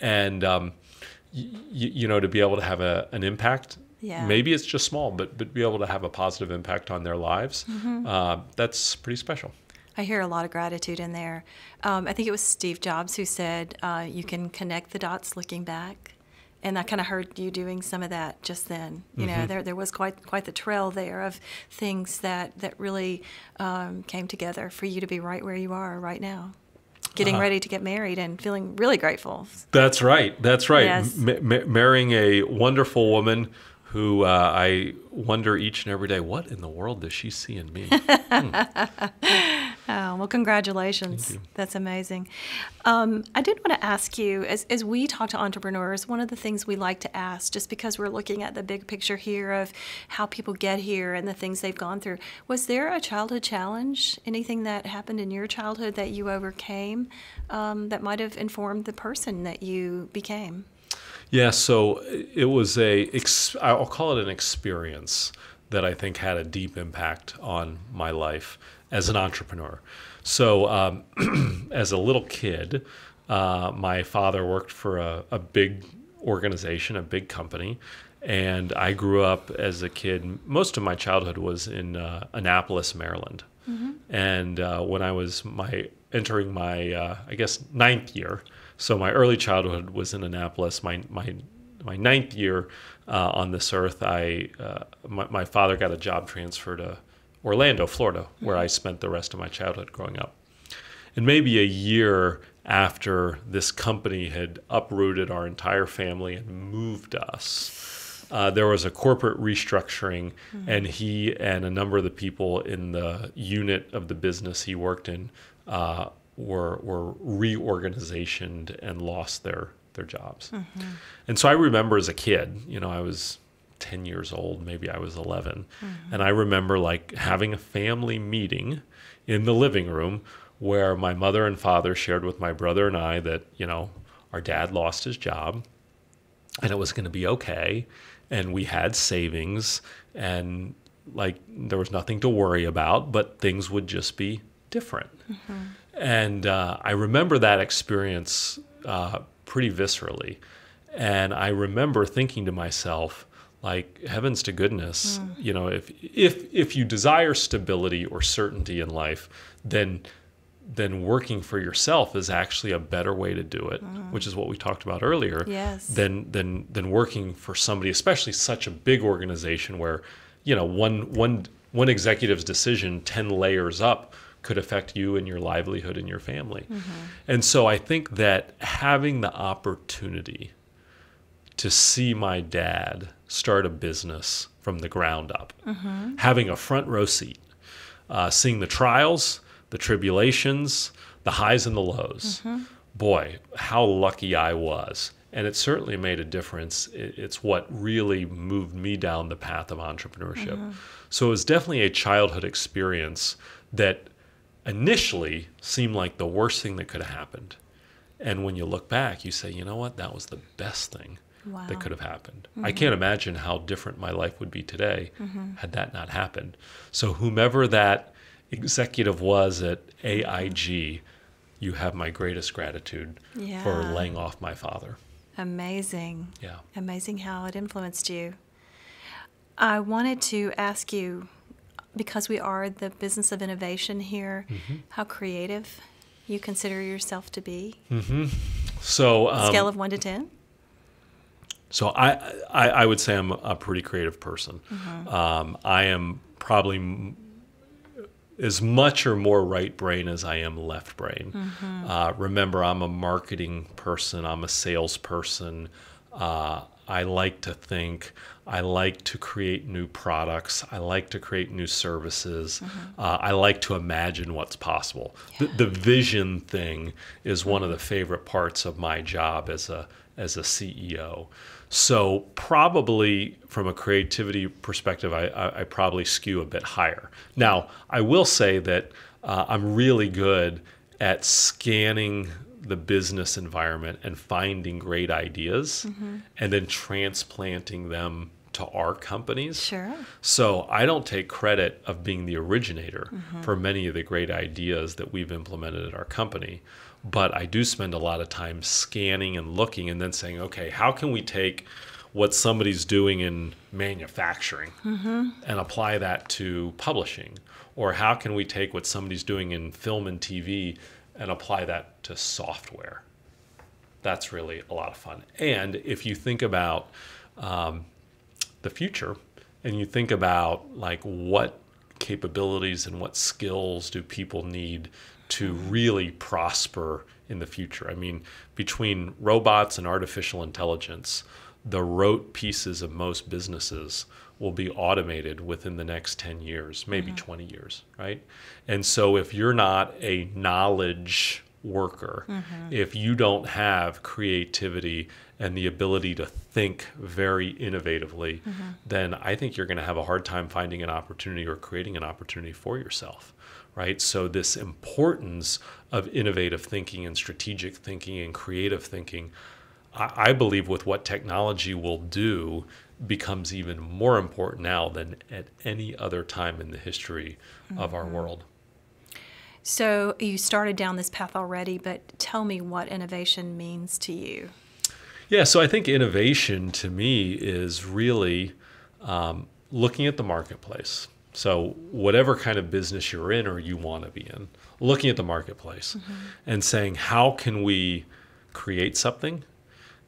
And, um, y- y- you know, to be able to have a, an impact Yeah. maybe it's just small, but but be able to have a positive impact on their lives, Mm-hmm. uh, that's pretty special. I hear a lot of gratitude in there. Um, I think it was Steve Jobs who said uh, you can connect the dots looking back, and I kind of heard you doing some of that just then. You Mm-hmm. know, there there was quite quite the trail there of things that that really um, came together for you to be right where you are right now, getting Uh-huh. ready to get married and feeling really grateful. That's right. That's right. Yes. M- ma- marrying a wonderful woman who uh, I wonder each and every day, what in the world does she see in me? Oh, well, congratulations. That's amazing. Um, I did want to ask you, as, as we talk to entrepreneurs, one of the things we like to ask, just because we're looking at the big picture here of how people get here and the things they've gone through, was there a childhood challenge, anything that happened in your childhood that you overcame um, that might have informed the person that you became? Yeah, so it was a, I'll call it an experience that I think had a deep impact on my life as an entrepreneur. So, um, as a little kid, uh, my father worked for a, a big organization, a big company, and I grew up as a kid. Most of my childhood was in uh, Annapolis, Maryland. Mm-hmm. And uh, when I was my entering my, uh, I guess, ninth year, so my early childhood was in Annapolis. My my my ninth year uh, on this earth, I uh, my, my, father got a job transfer to Orlando, Florida, where I spent the rest of my childhood growing up. And maybe a year after this company had uprooted our entire family and moved us, uh, there was a corporate restructuring, mm-hmm. and he and a number of the people in the unit of the business he worked in uh, were were reorganizationed and lost their their jobs. Mm-hmm. And so I remember as a kid, you know, I was 10 years old, maybe I was 11, mm-hmm. and I remember like having a family meeting in the living room where my mother and father shared with my brother and I that, you know, our dad lost his job and it was going to be okay and we had savings and like there was nothing to worry about, but things would just be different. Mm-hmm. And uh, I remember that experience uh, pretty viscerally. And I remember thinking to myself, like heavens to goodness, mm. you know, if if if you desire stability or certainty in life, then then working for yourself is actually a better way to do it, mm. which is what we talked about earlier. Yes. Than than than working for somebody, especially such a big organization where, you know, one one one executive's decision ten layers up could affect you and your livelihood and your family. Mm-hmm. And so I think that having the opportunity to see my dad start a business from the ground up, mm-hmm. having a front row seat, uh, seeing the trials, the tribulations, the highs and the lows. Mm-hmm. Boy, how lucky I was. And it certainly made a difference. It's what really moved me down the path of entrepreneurship. Mm-hmm. So it was definitely a childhood experience that initially seemed like the worst thing that could have happened. And when you look back, you say, you know what? That was the best thing wow. that could have happened. Mm-hmm. I can't imagine how different my life would be today mm-hmm. had that not happened. So, whomever that executive was at AIG, you have my greatest gratitude yeah. for laying off my father. Amazing. Yeah. Amazing how it influenced you. I wanted to ask you because we are the business of innovation here, mm-hmm. how creative you consider yourself to be? Mm-hmm. So, um, scale of one to ten. So I, I, I would say I'm a pretty creative person. Mm-hmm. Um, I am probably m- as much or more right brain as I am left brain. Mm-hmm. Uh, remember, I'm a marketing person. I'm a salesperson. Uh, I like to think. I like to create new products. I like to create new services. Mm-hmm. Uh, I like to imagine what's possible. Yeah. The, the, vision thing is one of the favorite parts of my job as a as a CEO. So probably from a creativity perspective, I, I, I probably skew a bit higher. Now I will say that uh, I'm really good at scanning the business environment and finding great ideas mm-hmm. and then transplanting them to our companies. Sure. So I don't take credit of being the originator mm-hmm. for many of the great ideas that we've implemented at our company, but I do spend a lot of time scanning and looking and then saying, okay, how can we take what somebody's doing in manufacturing mm-hmm. and apply that to publishing? Or how can we take what somebody's doing in film and TV and apply that to software. That's really a lot of fun. And if you think about um, the future and you think about like what capabilities and what skills do people need to really prosper in the future. I mean, between robots and artificial intelligence, the rote pieces of most businesses will be automated within the next 10 years, maybe mm-hmm. 20 years, right? And so if you're not a knowledge worker, mm-hmm. if you don't have creativity and the ability to think very innovatively, mm-hmm. then I think you're going to have a hard time finding an opportunity or creating an opportunity for yourself, right? So, this importance of innovative thinking and strategic thinking and creative thinking I, I believe with what technology will do becomes even more important now than at any other time in the history of our world. So you started down this path already, but tell me what innovation means to you. Yeah, so I think innovation to me is really um, looking at the marketplace. So, whatever kind of business you're in or you want to be in, looking at the marketplace and saying, how can we create something?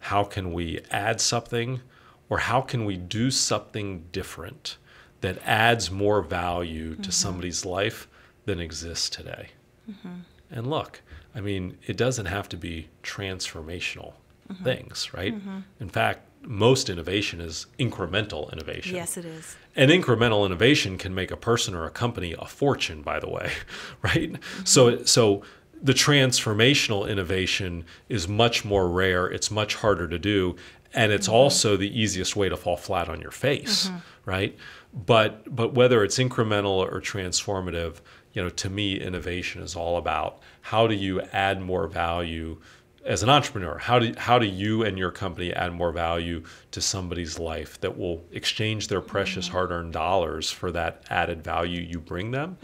How can we add something? Or how can we do something different that adds more value to mm-hmm. somebody's life than exists today? Mm-hmm. And look, I mean, it doesn't have to be transformational mm-hmm. things, right? In fact, most innovation is incremental innovation. Yes, it is. And incremental innovation can make a person or a company a fortune, by the way, right? So, so the transformational innovation is much more rare. It's much harder to do, and it's also the easiest way to fall flat on your face, right? But but whether it's incremental or transformative, you know, to me, innovation is all about how do you add more value as an entrepreneur? How do how do you and your company add more value to somebody's life that will exchange their precious hard-earned dollars for that added value you bring them?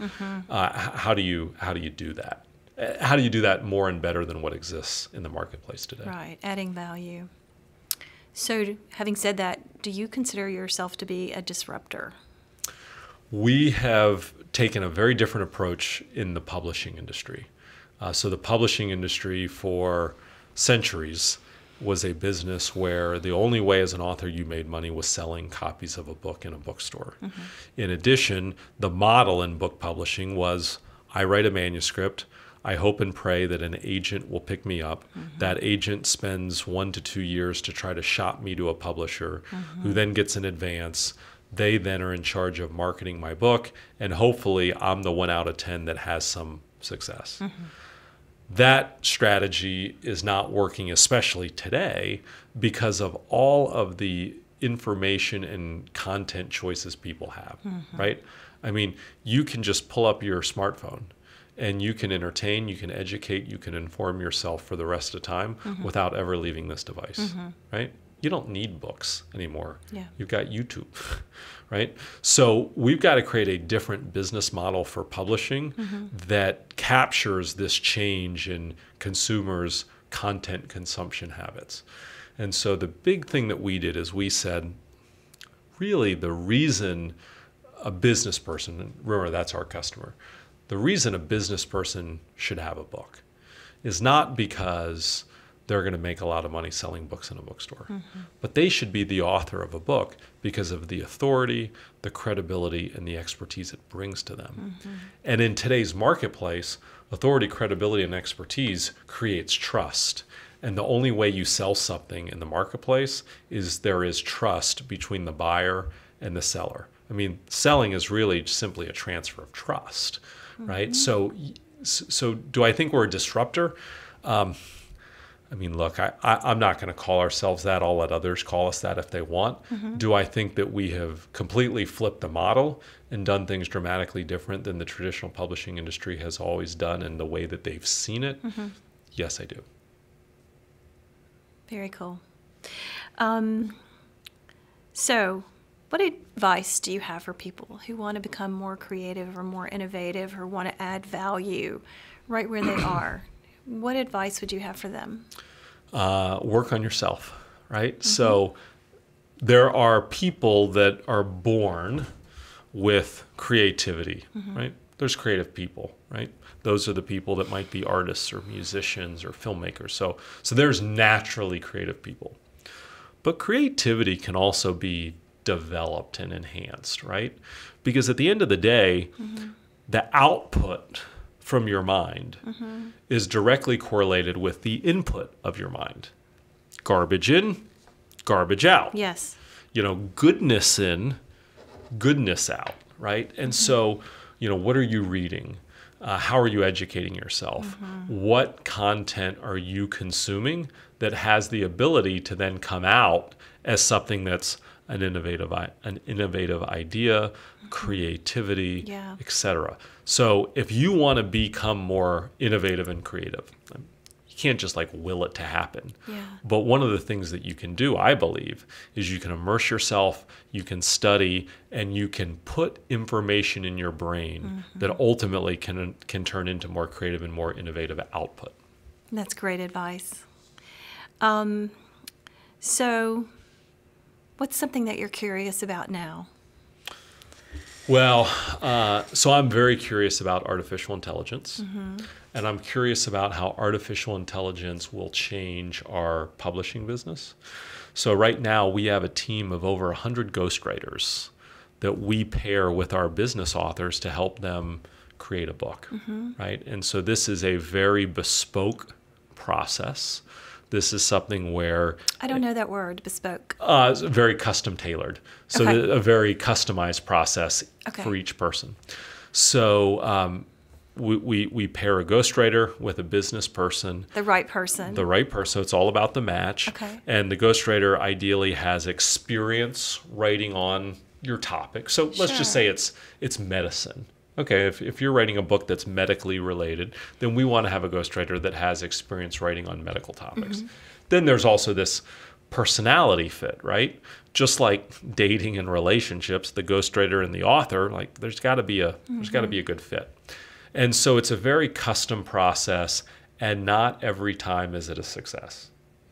Uh, how do you how do you do that? Uh, how do you do that more and better than what exists in the marketplace today? Right, adding value. So, having said that, do you consider yourself to be a disruptor? we have taken a very different approach in the publishing industry. Uh, so, the publishing industry for centuries was a business where the only way as an author you made money was selling copies of a book in a bookstore. In addition, the model in book publishing was I write a manuscript. I hope and pray that an agent will pick me up. Mm-hmm. That agent spends one to two years to try to shop me to a publisher who mm-hmm. then gets an advance. They then are in charge of marketing my book, and hopefully, I'm the one out of 10 that has some success. Mm-hmm. That strategy is not working, especially today, because of all of the information and content choices people have, right? I mean, you can just pull up your smartphone and you can entertain, you can educate, you can inform yourself for the rest of time mm-hmm. without ever leaving this device, mm-hmm. right? You don't need books anymore. Yeah. You've got YouTube, right? So we've got to create a different business model for publishing mm-hmm. that captures this change in consumers' content consumption habits. And so the big thing that we did is we said, really, the reason a business person, remember that's our customer, the reason a business person should have a book is not because they're going to make a lot of money selling books in a bookstore, mm-hmm. but they should be the author of a book because of the authority, the credibility, and the expertise it brings to them. Mm-hmm. And in today's marketplace, authority, credibility, and expertise creates trust. And the only way you sell something in the marketplace is there is trust between the buyer and the seller. I mean, selling is really simply a transfer of trust, right? So, so do I think we're a disruptor? Um, I mean, look, I, I, I'm not going to call ourselves that. I'll let others call us that if they want. Do I think that we have completely flipped the model and done things dramatically different than the traditional publishing industry has always done and the way that they've seen it? Yes, I do. Very cool. Um, so, what advice do you have for people who want to become more creative or more innovative or want to add value right where they are? What advice would you have for them? uh, work on yourself, right? So there are people that are born with creativity, right? There's creative people, right? Those are the people that might be artists or musicians or filmmakers. So so there's naturally creative people. But creativity can also be developed and enhanced, right? Because at the end of the day, the output from your mind is directly correlated with the input of your mind. Garbage in, garbage out. Yes. You know, goodness in, goodness out, right? And so, you know, what are you reading? Uh, how are you educating yourself? What content are you consuming that has the ability to then come out as something that's an innovative, an innovative idea, creativity, Yeah. etc. So, if you want to become more innovative and creative, you can't just like will it to happen. Yeah. But one of the things that you can do, I believe, is you can immerse yourself, you can study, and you can put information in your brain Mm-hmm. that ultimately can can turn into more creative and more innovative output. That's great advice. Um, so, what's something that you're curious about now? Well, uh, so I'm very curious about artificial intelligence, and I'm curious about how artificial intelligence will change our publishing business. So right now we have a team of over 100 ghostwriters that we pair with our business authors to help them create a book, right? And so this is a very bespoke process. This is something where I don't know that word, bespoke. uh, very custom tailored. So Okay. the, a very customized process Okay. for each person. So um, we, we, we pair a ghostwriter with a business person, The right person. the right person. So it's all about the match. Okay. And the ghostwriter ideally has experience writing on your topic. So let's just say it's it's medicine. Okay, if, if you're writing a book that's medically related, then we want to have a ghostwriter that has experience writing on medical topics. Mm-hmm. Then there's also this personality fit, right? Just like dating and relationships, the ghostwriter and the author, like there's got to be a there's got to be a good fit. And so it's a very custom process and not every time is it a success.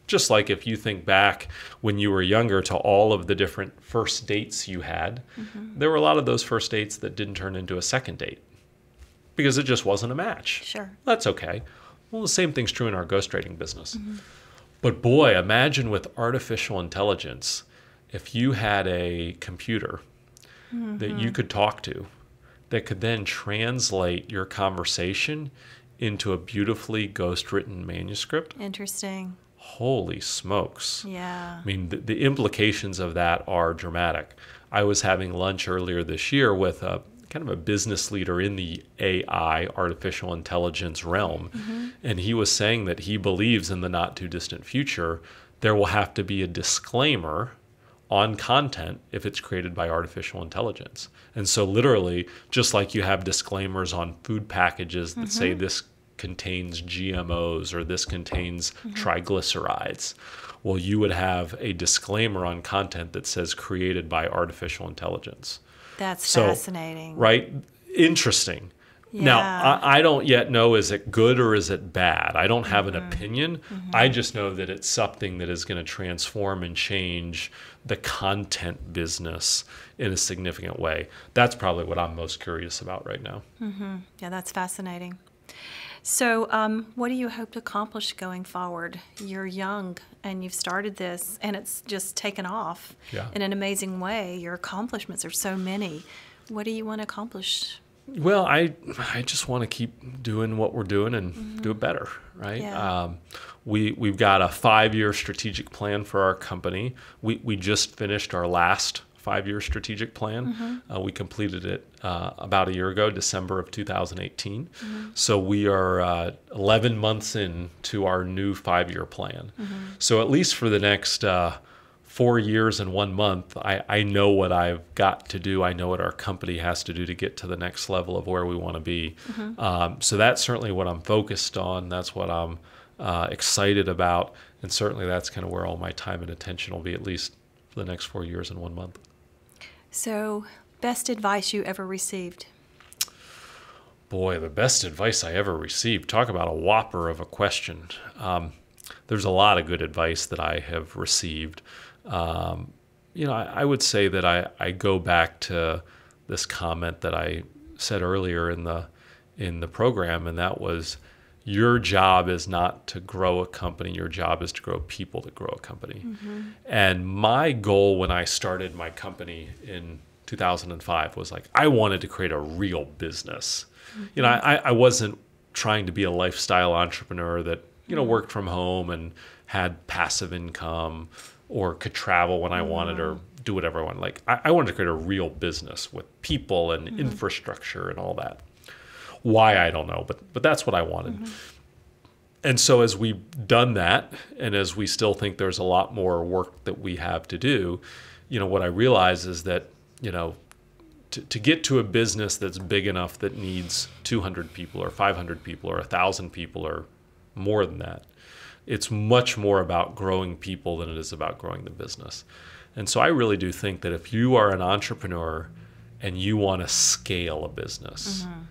Just like if you think back when you were younger to all of the different first dates you had, mm-hmm. there were a lot of those first dates that didn't turn into a second date because it just wasn't a match. Sure. That's okay. Well, the same thing's true in our ghostwriting business. Mm-hmm. But boy, imagine with artificial intelligence, if you had a computer that you mm-hmm. could talk to that could then translate your conversation into a beautifully ghost written manuscript. Interesting. Holy smokes. Yeah. I mean, the, the implications of that are dramatic. I was having lunch earlier this year with a kind of a business leader in the AI, artificial intelligence realm, mm-hmm. and he was saying that he believes in the not too distant future there will have to be a disclaimer on content if it's created by artificial intelligence. And so, literally, just like you have disclaimers on food packages that say mm-hmm. this contains GMOs or this contains mm-hmm. triglycerides, well, you would have a disclaimer on content that says created by artificial intelligence. That's So, fascinating. Right? Interesting. Now, I, I don't yet know is it good or is it bad? I don't have Mm-hmm. an opinion. Mm-hmm. I just know that it's something that is going to transform and change the content business in a significant way. That's probably what I'm most curious about right now. Mm-hmm. Yeah, that's fascinating. So, um, what do you hope to accomplish going forward? You're young and you've started this, and it's just taken off Yeah. in an amazing way. Your accomplishments are so many. What do you want to accomplish? Well, I I just want to keep doing what we're doing and do it better, right? Yeah. Um, we we've got a five year strategic plan for our company. We we just finished our last five year strategic plan. Uh, we completed it uh, about a year ago, December of 2018. So we are uh, 11 months into our new five year plan. So at least for the next. Uh, four years and one month, I, I know what I've got to do. I know what our company has to do to get to the next level of where we want to be. Um, so that's certainly what I'm focused on. That's what I'm uh, excited about. And certainly that's kind of where all my time and attention will be, at least for the next four years and one month. So, best advice you ever received? Boy, the best advice I ever received. Talk about a whopper of a question. Um, there's a lot of good advice that I have received. Um, you know, I, I would say that I, I go back to this comment that I said earlier in the in the program, and that was your job is not to grow a company. Your job is to grow people that grow a company. Mm-hmm. And my goal when I started my company in 2005 was like I wanted to create a real business. You know, mm-hmm. I, I wasn't trying to be a lifestyle entrepreneur that you know mm. worked from home and had passive income or could travel when I wanted or mm-hmm. do whatever I wanted. Like I, I wanted to create a real business with people and infrastructure and all that. Why I don't know, but but that's what I wanted. And so as we've done that, and as we still think there's a lot more work that we have to do, you know, what I realize is that, you know, to, to get to a business that's big enough that needs 200 people or 500 people or 1,000 people or more than that. It's much more about growing people than it is about growing the business. And so I really do think that if you are an entrepreneur and you want to scale a business, mm-hmm.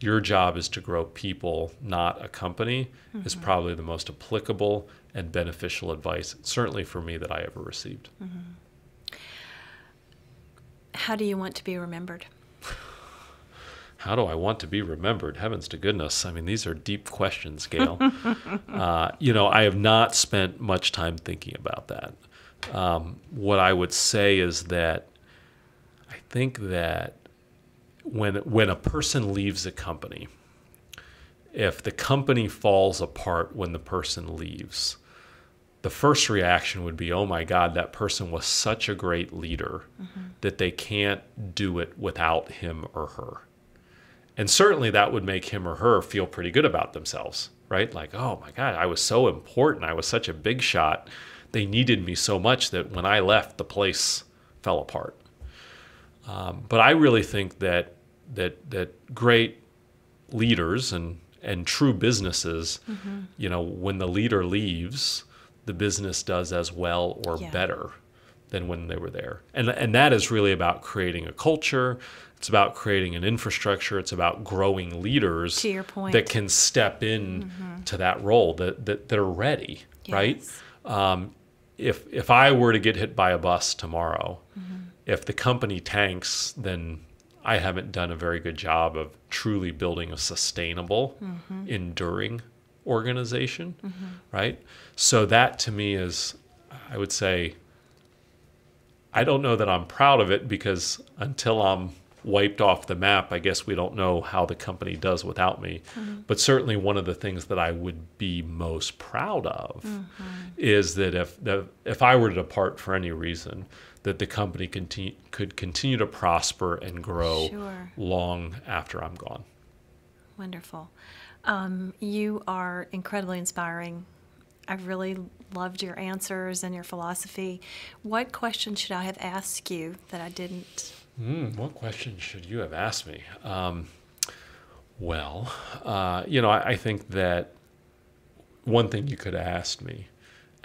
Your job is to grow people, not a company, mm-hmm. is probably the most applicable and beneficial advice, certainly for me, that I ever received. Mm-hmm. How do you want to be remembered? How do I want to be remembered? Heavens to goodness. I mean, these are deep questions, Gail. uh, you know, I have not spent much time thinking about that. Um, what I would say is that I think that when when a person leaves a company, if the company falls apart when the person leaves, the first reaction would be, "Oh my God, that person was such a great leader mm-hmm. that they can't do it without him or her." And certainly that would make him or her feel pretty good about themselves, right? Like, "Oh my God, I was so important. I was such a big shot." they needed me so much that when I left, the place fell apart. Um, but I really think that that that great leaders and and true businesses, mm-hmm. you know, when the leader leaves, the business does as well or yeah. better than when they were there. And and that is really about creating a culture. It's about creating an infrastructure. It's about growing leaders to your point. that can step in mm-hmm. to that role that, that, that are ready, yes. right? Um, if if I were to get hit by a bus tomorrow, mm-hmm. if the company tanks, then I haven't done a very good job of truly building a sustainable, mm-hmm. enduring organization, mm-hmm. right? So that to me is, I would say, I don't know that I'm proud of it because until I'm wiped off the map, I guess we don't know how the company does without me. Mm-hmm. But certainly, one of the things that I would be most proud of mm-hmm. is that if the, if I were to depart for any reason, that the company continue, could continue to prosper and grow sure. long after I'm gone. Wonderful. Um, you are incredibly inspiring. I've really loved your answers and your philosophy. What question should I have asked you that I didn't? Mm, what question should you have asked me? Um, well, uh, you know, I, I, think that one thing you could have asked me,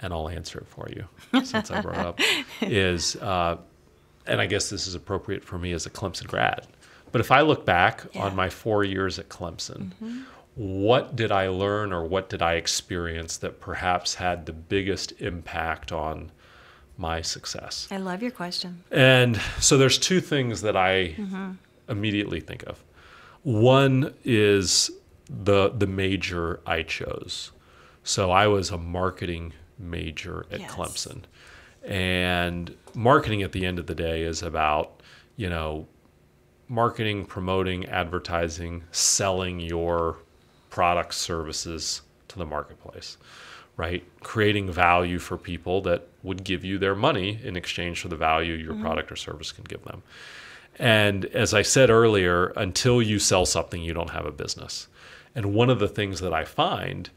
and I'll answer it for you since I brought up, is, uh, and I guess this is appropriate for me as a Clemson grad. But if I look back yeah. on my four years at Clemson, mm-hmm. what did I learn or what did I experience that perhaps had the biggest impact on my success? I love your question. And so there's two things that I mm-hmm. immediately think of. One is the the major I chose. So I was a marketing major at yes. Clemson. And marketing at the end of the day is about, you know, marketing, promoting, advertising, selling your products, services to the marketplace right? Creating value for people that would give you their money in exchange for the value your mm-hmm. product or service can give them. And as I said earlier, until you sell something, you don't have a business. And one of the things that I find,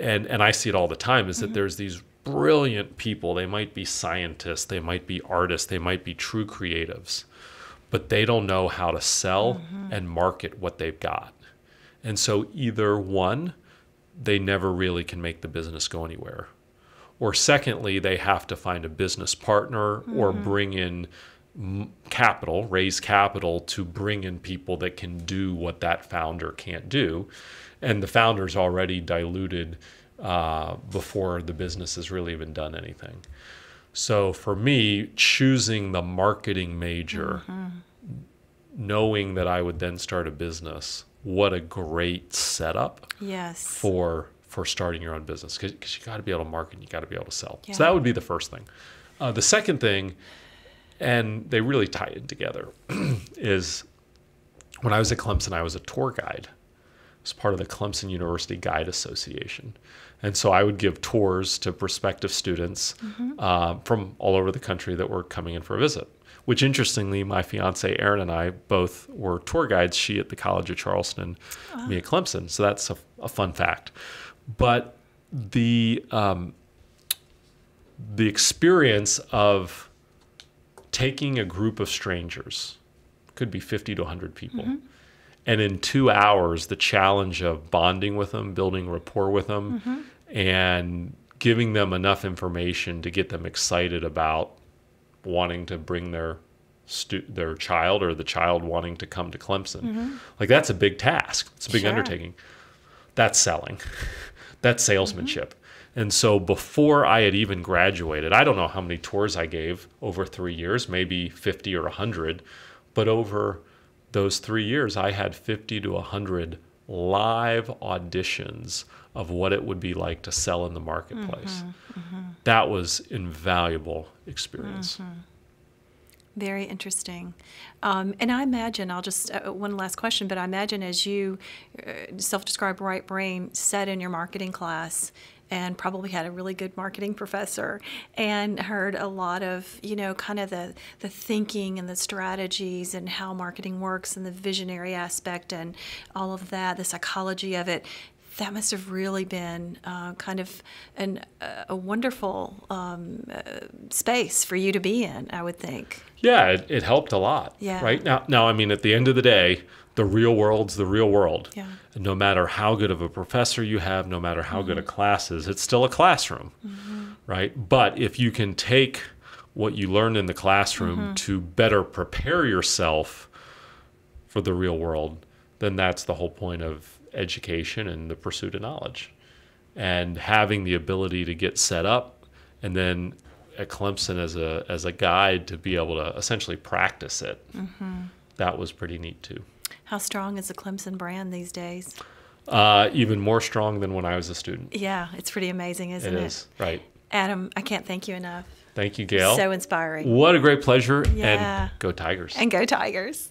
and, and I see it all the time, is mm-hmm. that there's these brilliant people. They might be scientists, they might be artists, they might be true creatives, but they don't know how to sell mm-hmm. and market what they've got. And so, either one, they never really can make the business go anywhere. Or secondly, they have to find a business partner mm-hmm. or bring in capital, raise capital to bring in people that can do what that founder can't do. And the founder's already diluted uh, before the business has really even done anything. So for me, choosing the marketing major, mm-hmm. knowing that I would then start a business what a great setup yes for for starting your own business because you got to be able to market and you got to be able to sell yeah. so that would be the first thing uh, the second thing and they really tie it together is when i was at clemson i was a tour guide as part of the clemson university guide association and so i would give tours to prospective students mm-hmm. uh, from all over the country that were coming in for a visit which interestingly, my fiance Erin and I both were tour guides. She at the College of Charleston, wow. me at Clemson. So that's a, a fun fact. But the um, the experience of taking a group of strangers could be 50 to 100 people mm-hmm. And in two hours, the challenge of bonding with them, building rapport with them, mm-hmm. and giving them enough information to get them excited about wanting to bring their stu- their child or the child wanting to come to Clemson. Mm-hmm. Like that's a big task. It's a big sure. undertaking. That's selling. that's salesmanship. Mm-hmm. And so before I had even graduated, I don't know how many tours I gave over 3 years, maybe 50 or 100, but over those 3 years I had 50 to 100 live auditions of what it would be like to sell in the marketplace. Mm-hmm, mm-hmm. That was invaluable experience. Mm-hmm. Very interesting. Um, and I imagine, I'll just, uh, one last question, but I imagine as you, uh, self described right brain, sat in your marketing class and probably had a really good marketing professor and heard a lot of, you know, kind of the, the thinking and the strategies and how marketing works and the visionary aspect and all of that, the psychology of it that must have really been uh, kind of an, uh, a wonderful um, uh, space for you to be in, I would think. Yeah, it, it, helped a lot. Yeah. Right now, now, I mean, at the end of the day, the real world's the real world. Yeah. No matter how good of a professor you have, no matter how mm-hmm. good a class is, it's still a classroom, mm-hmm. right? But if you can take what you learned in the classroom mm-hmm. to better prepare yourself for the real world, then that's the whole point of education and the pursuit of knowledge and having the ability to get set up and then at Clemson as a as a guide to be able to essentially practice it. Mm-hmm. That was pretty neat too. How strong is the Clemson brand these days? Uh, even more strong than when I was a student. Yeah, it's pretty amazing, isn't it? It is, right. Adam, I can't thank you enough. Thank you, Gail. So inspiring. What a great pleasure. Yeah. And go Tigers. And go Tigers.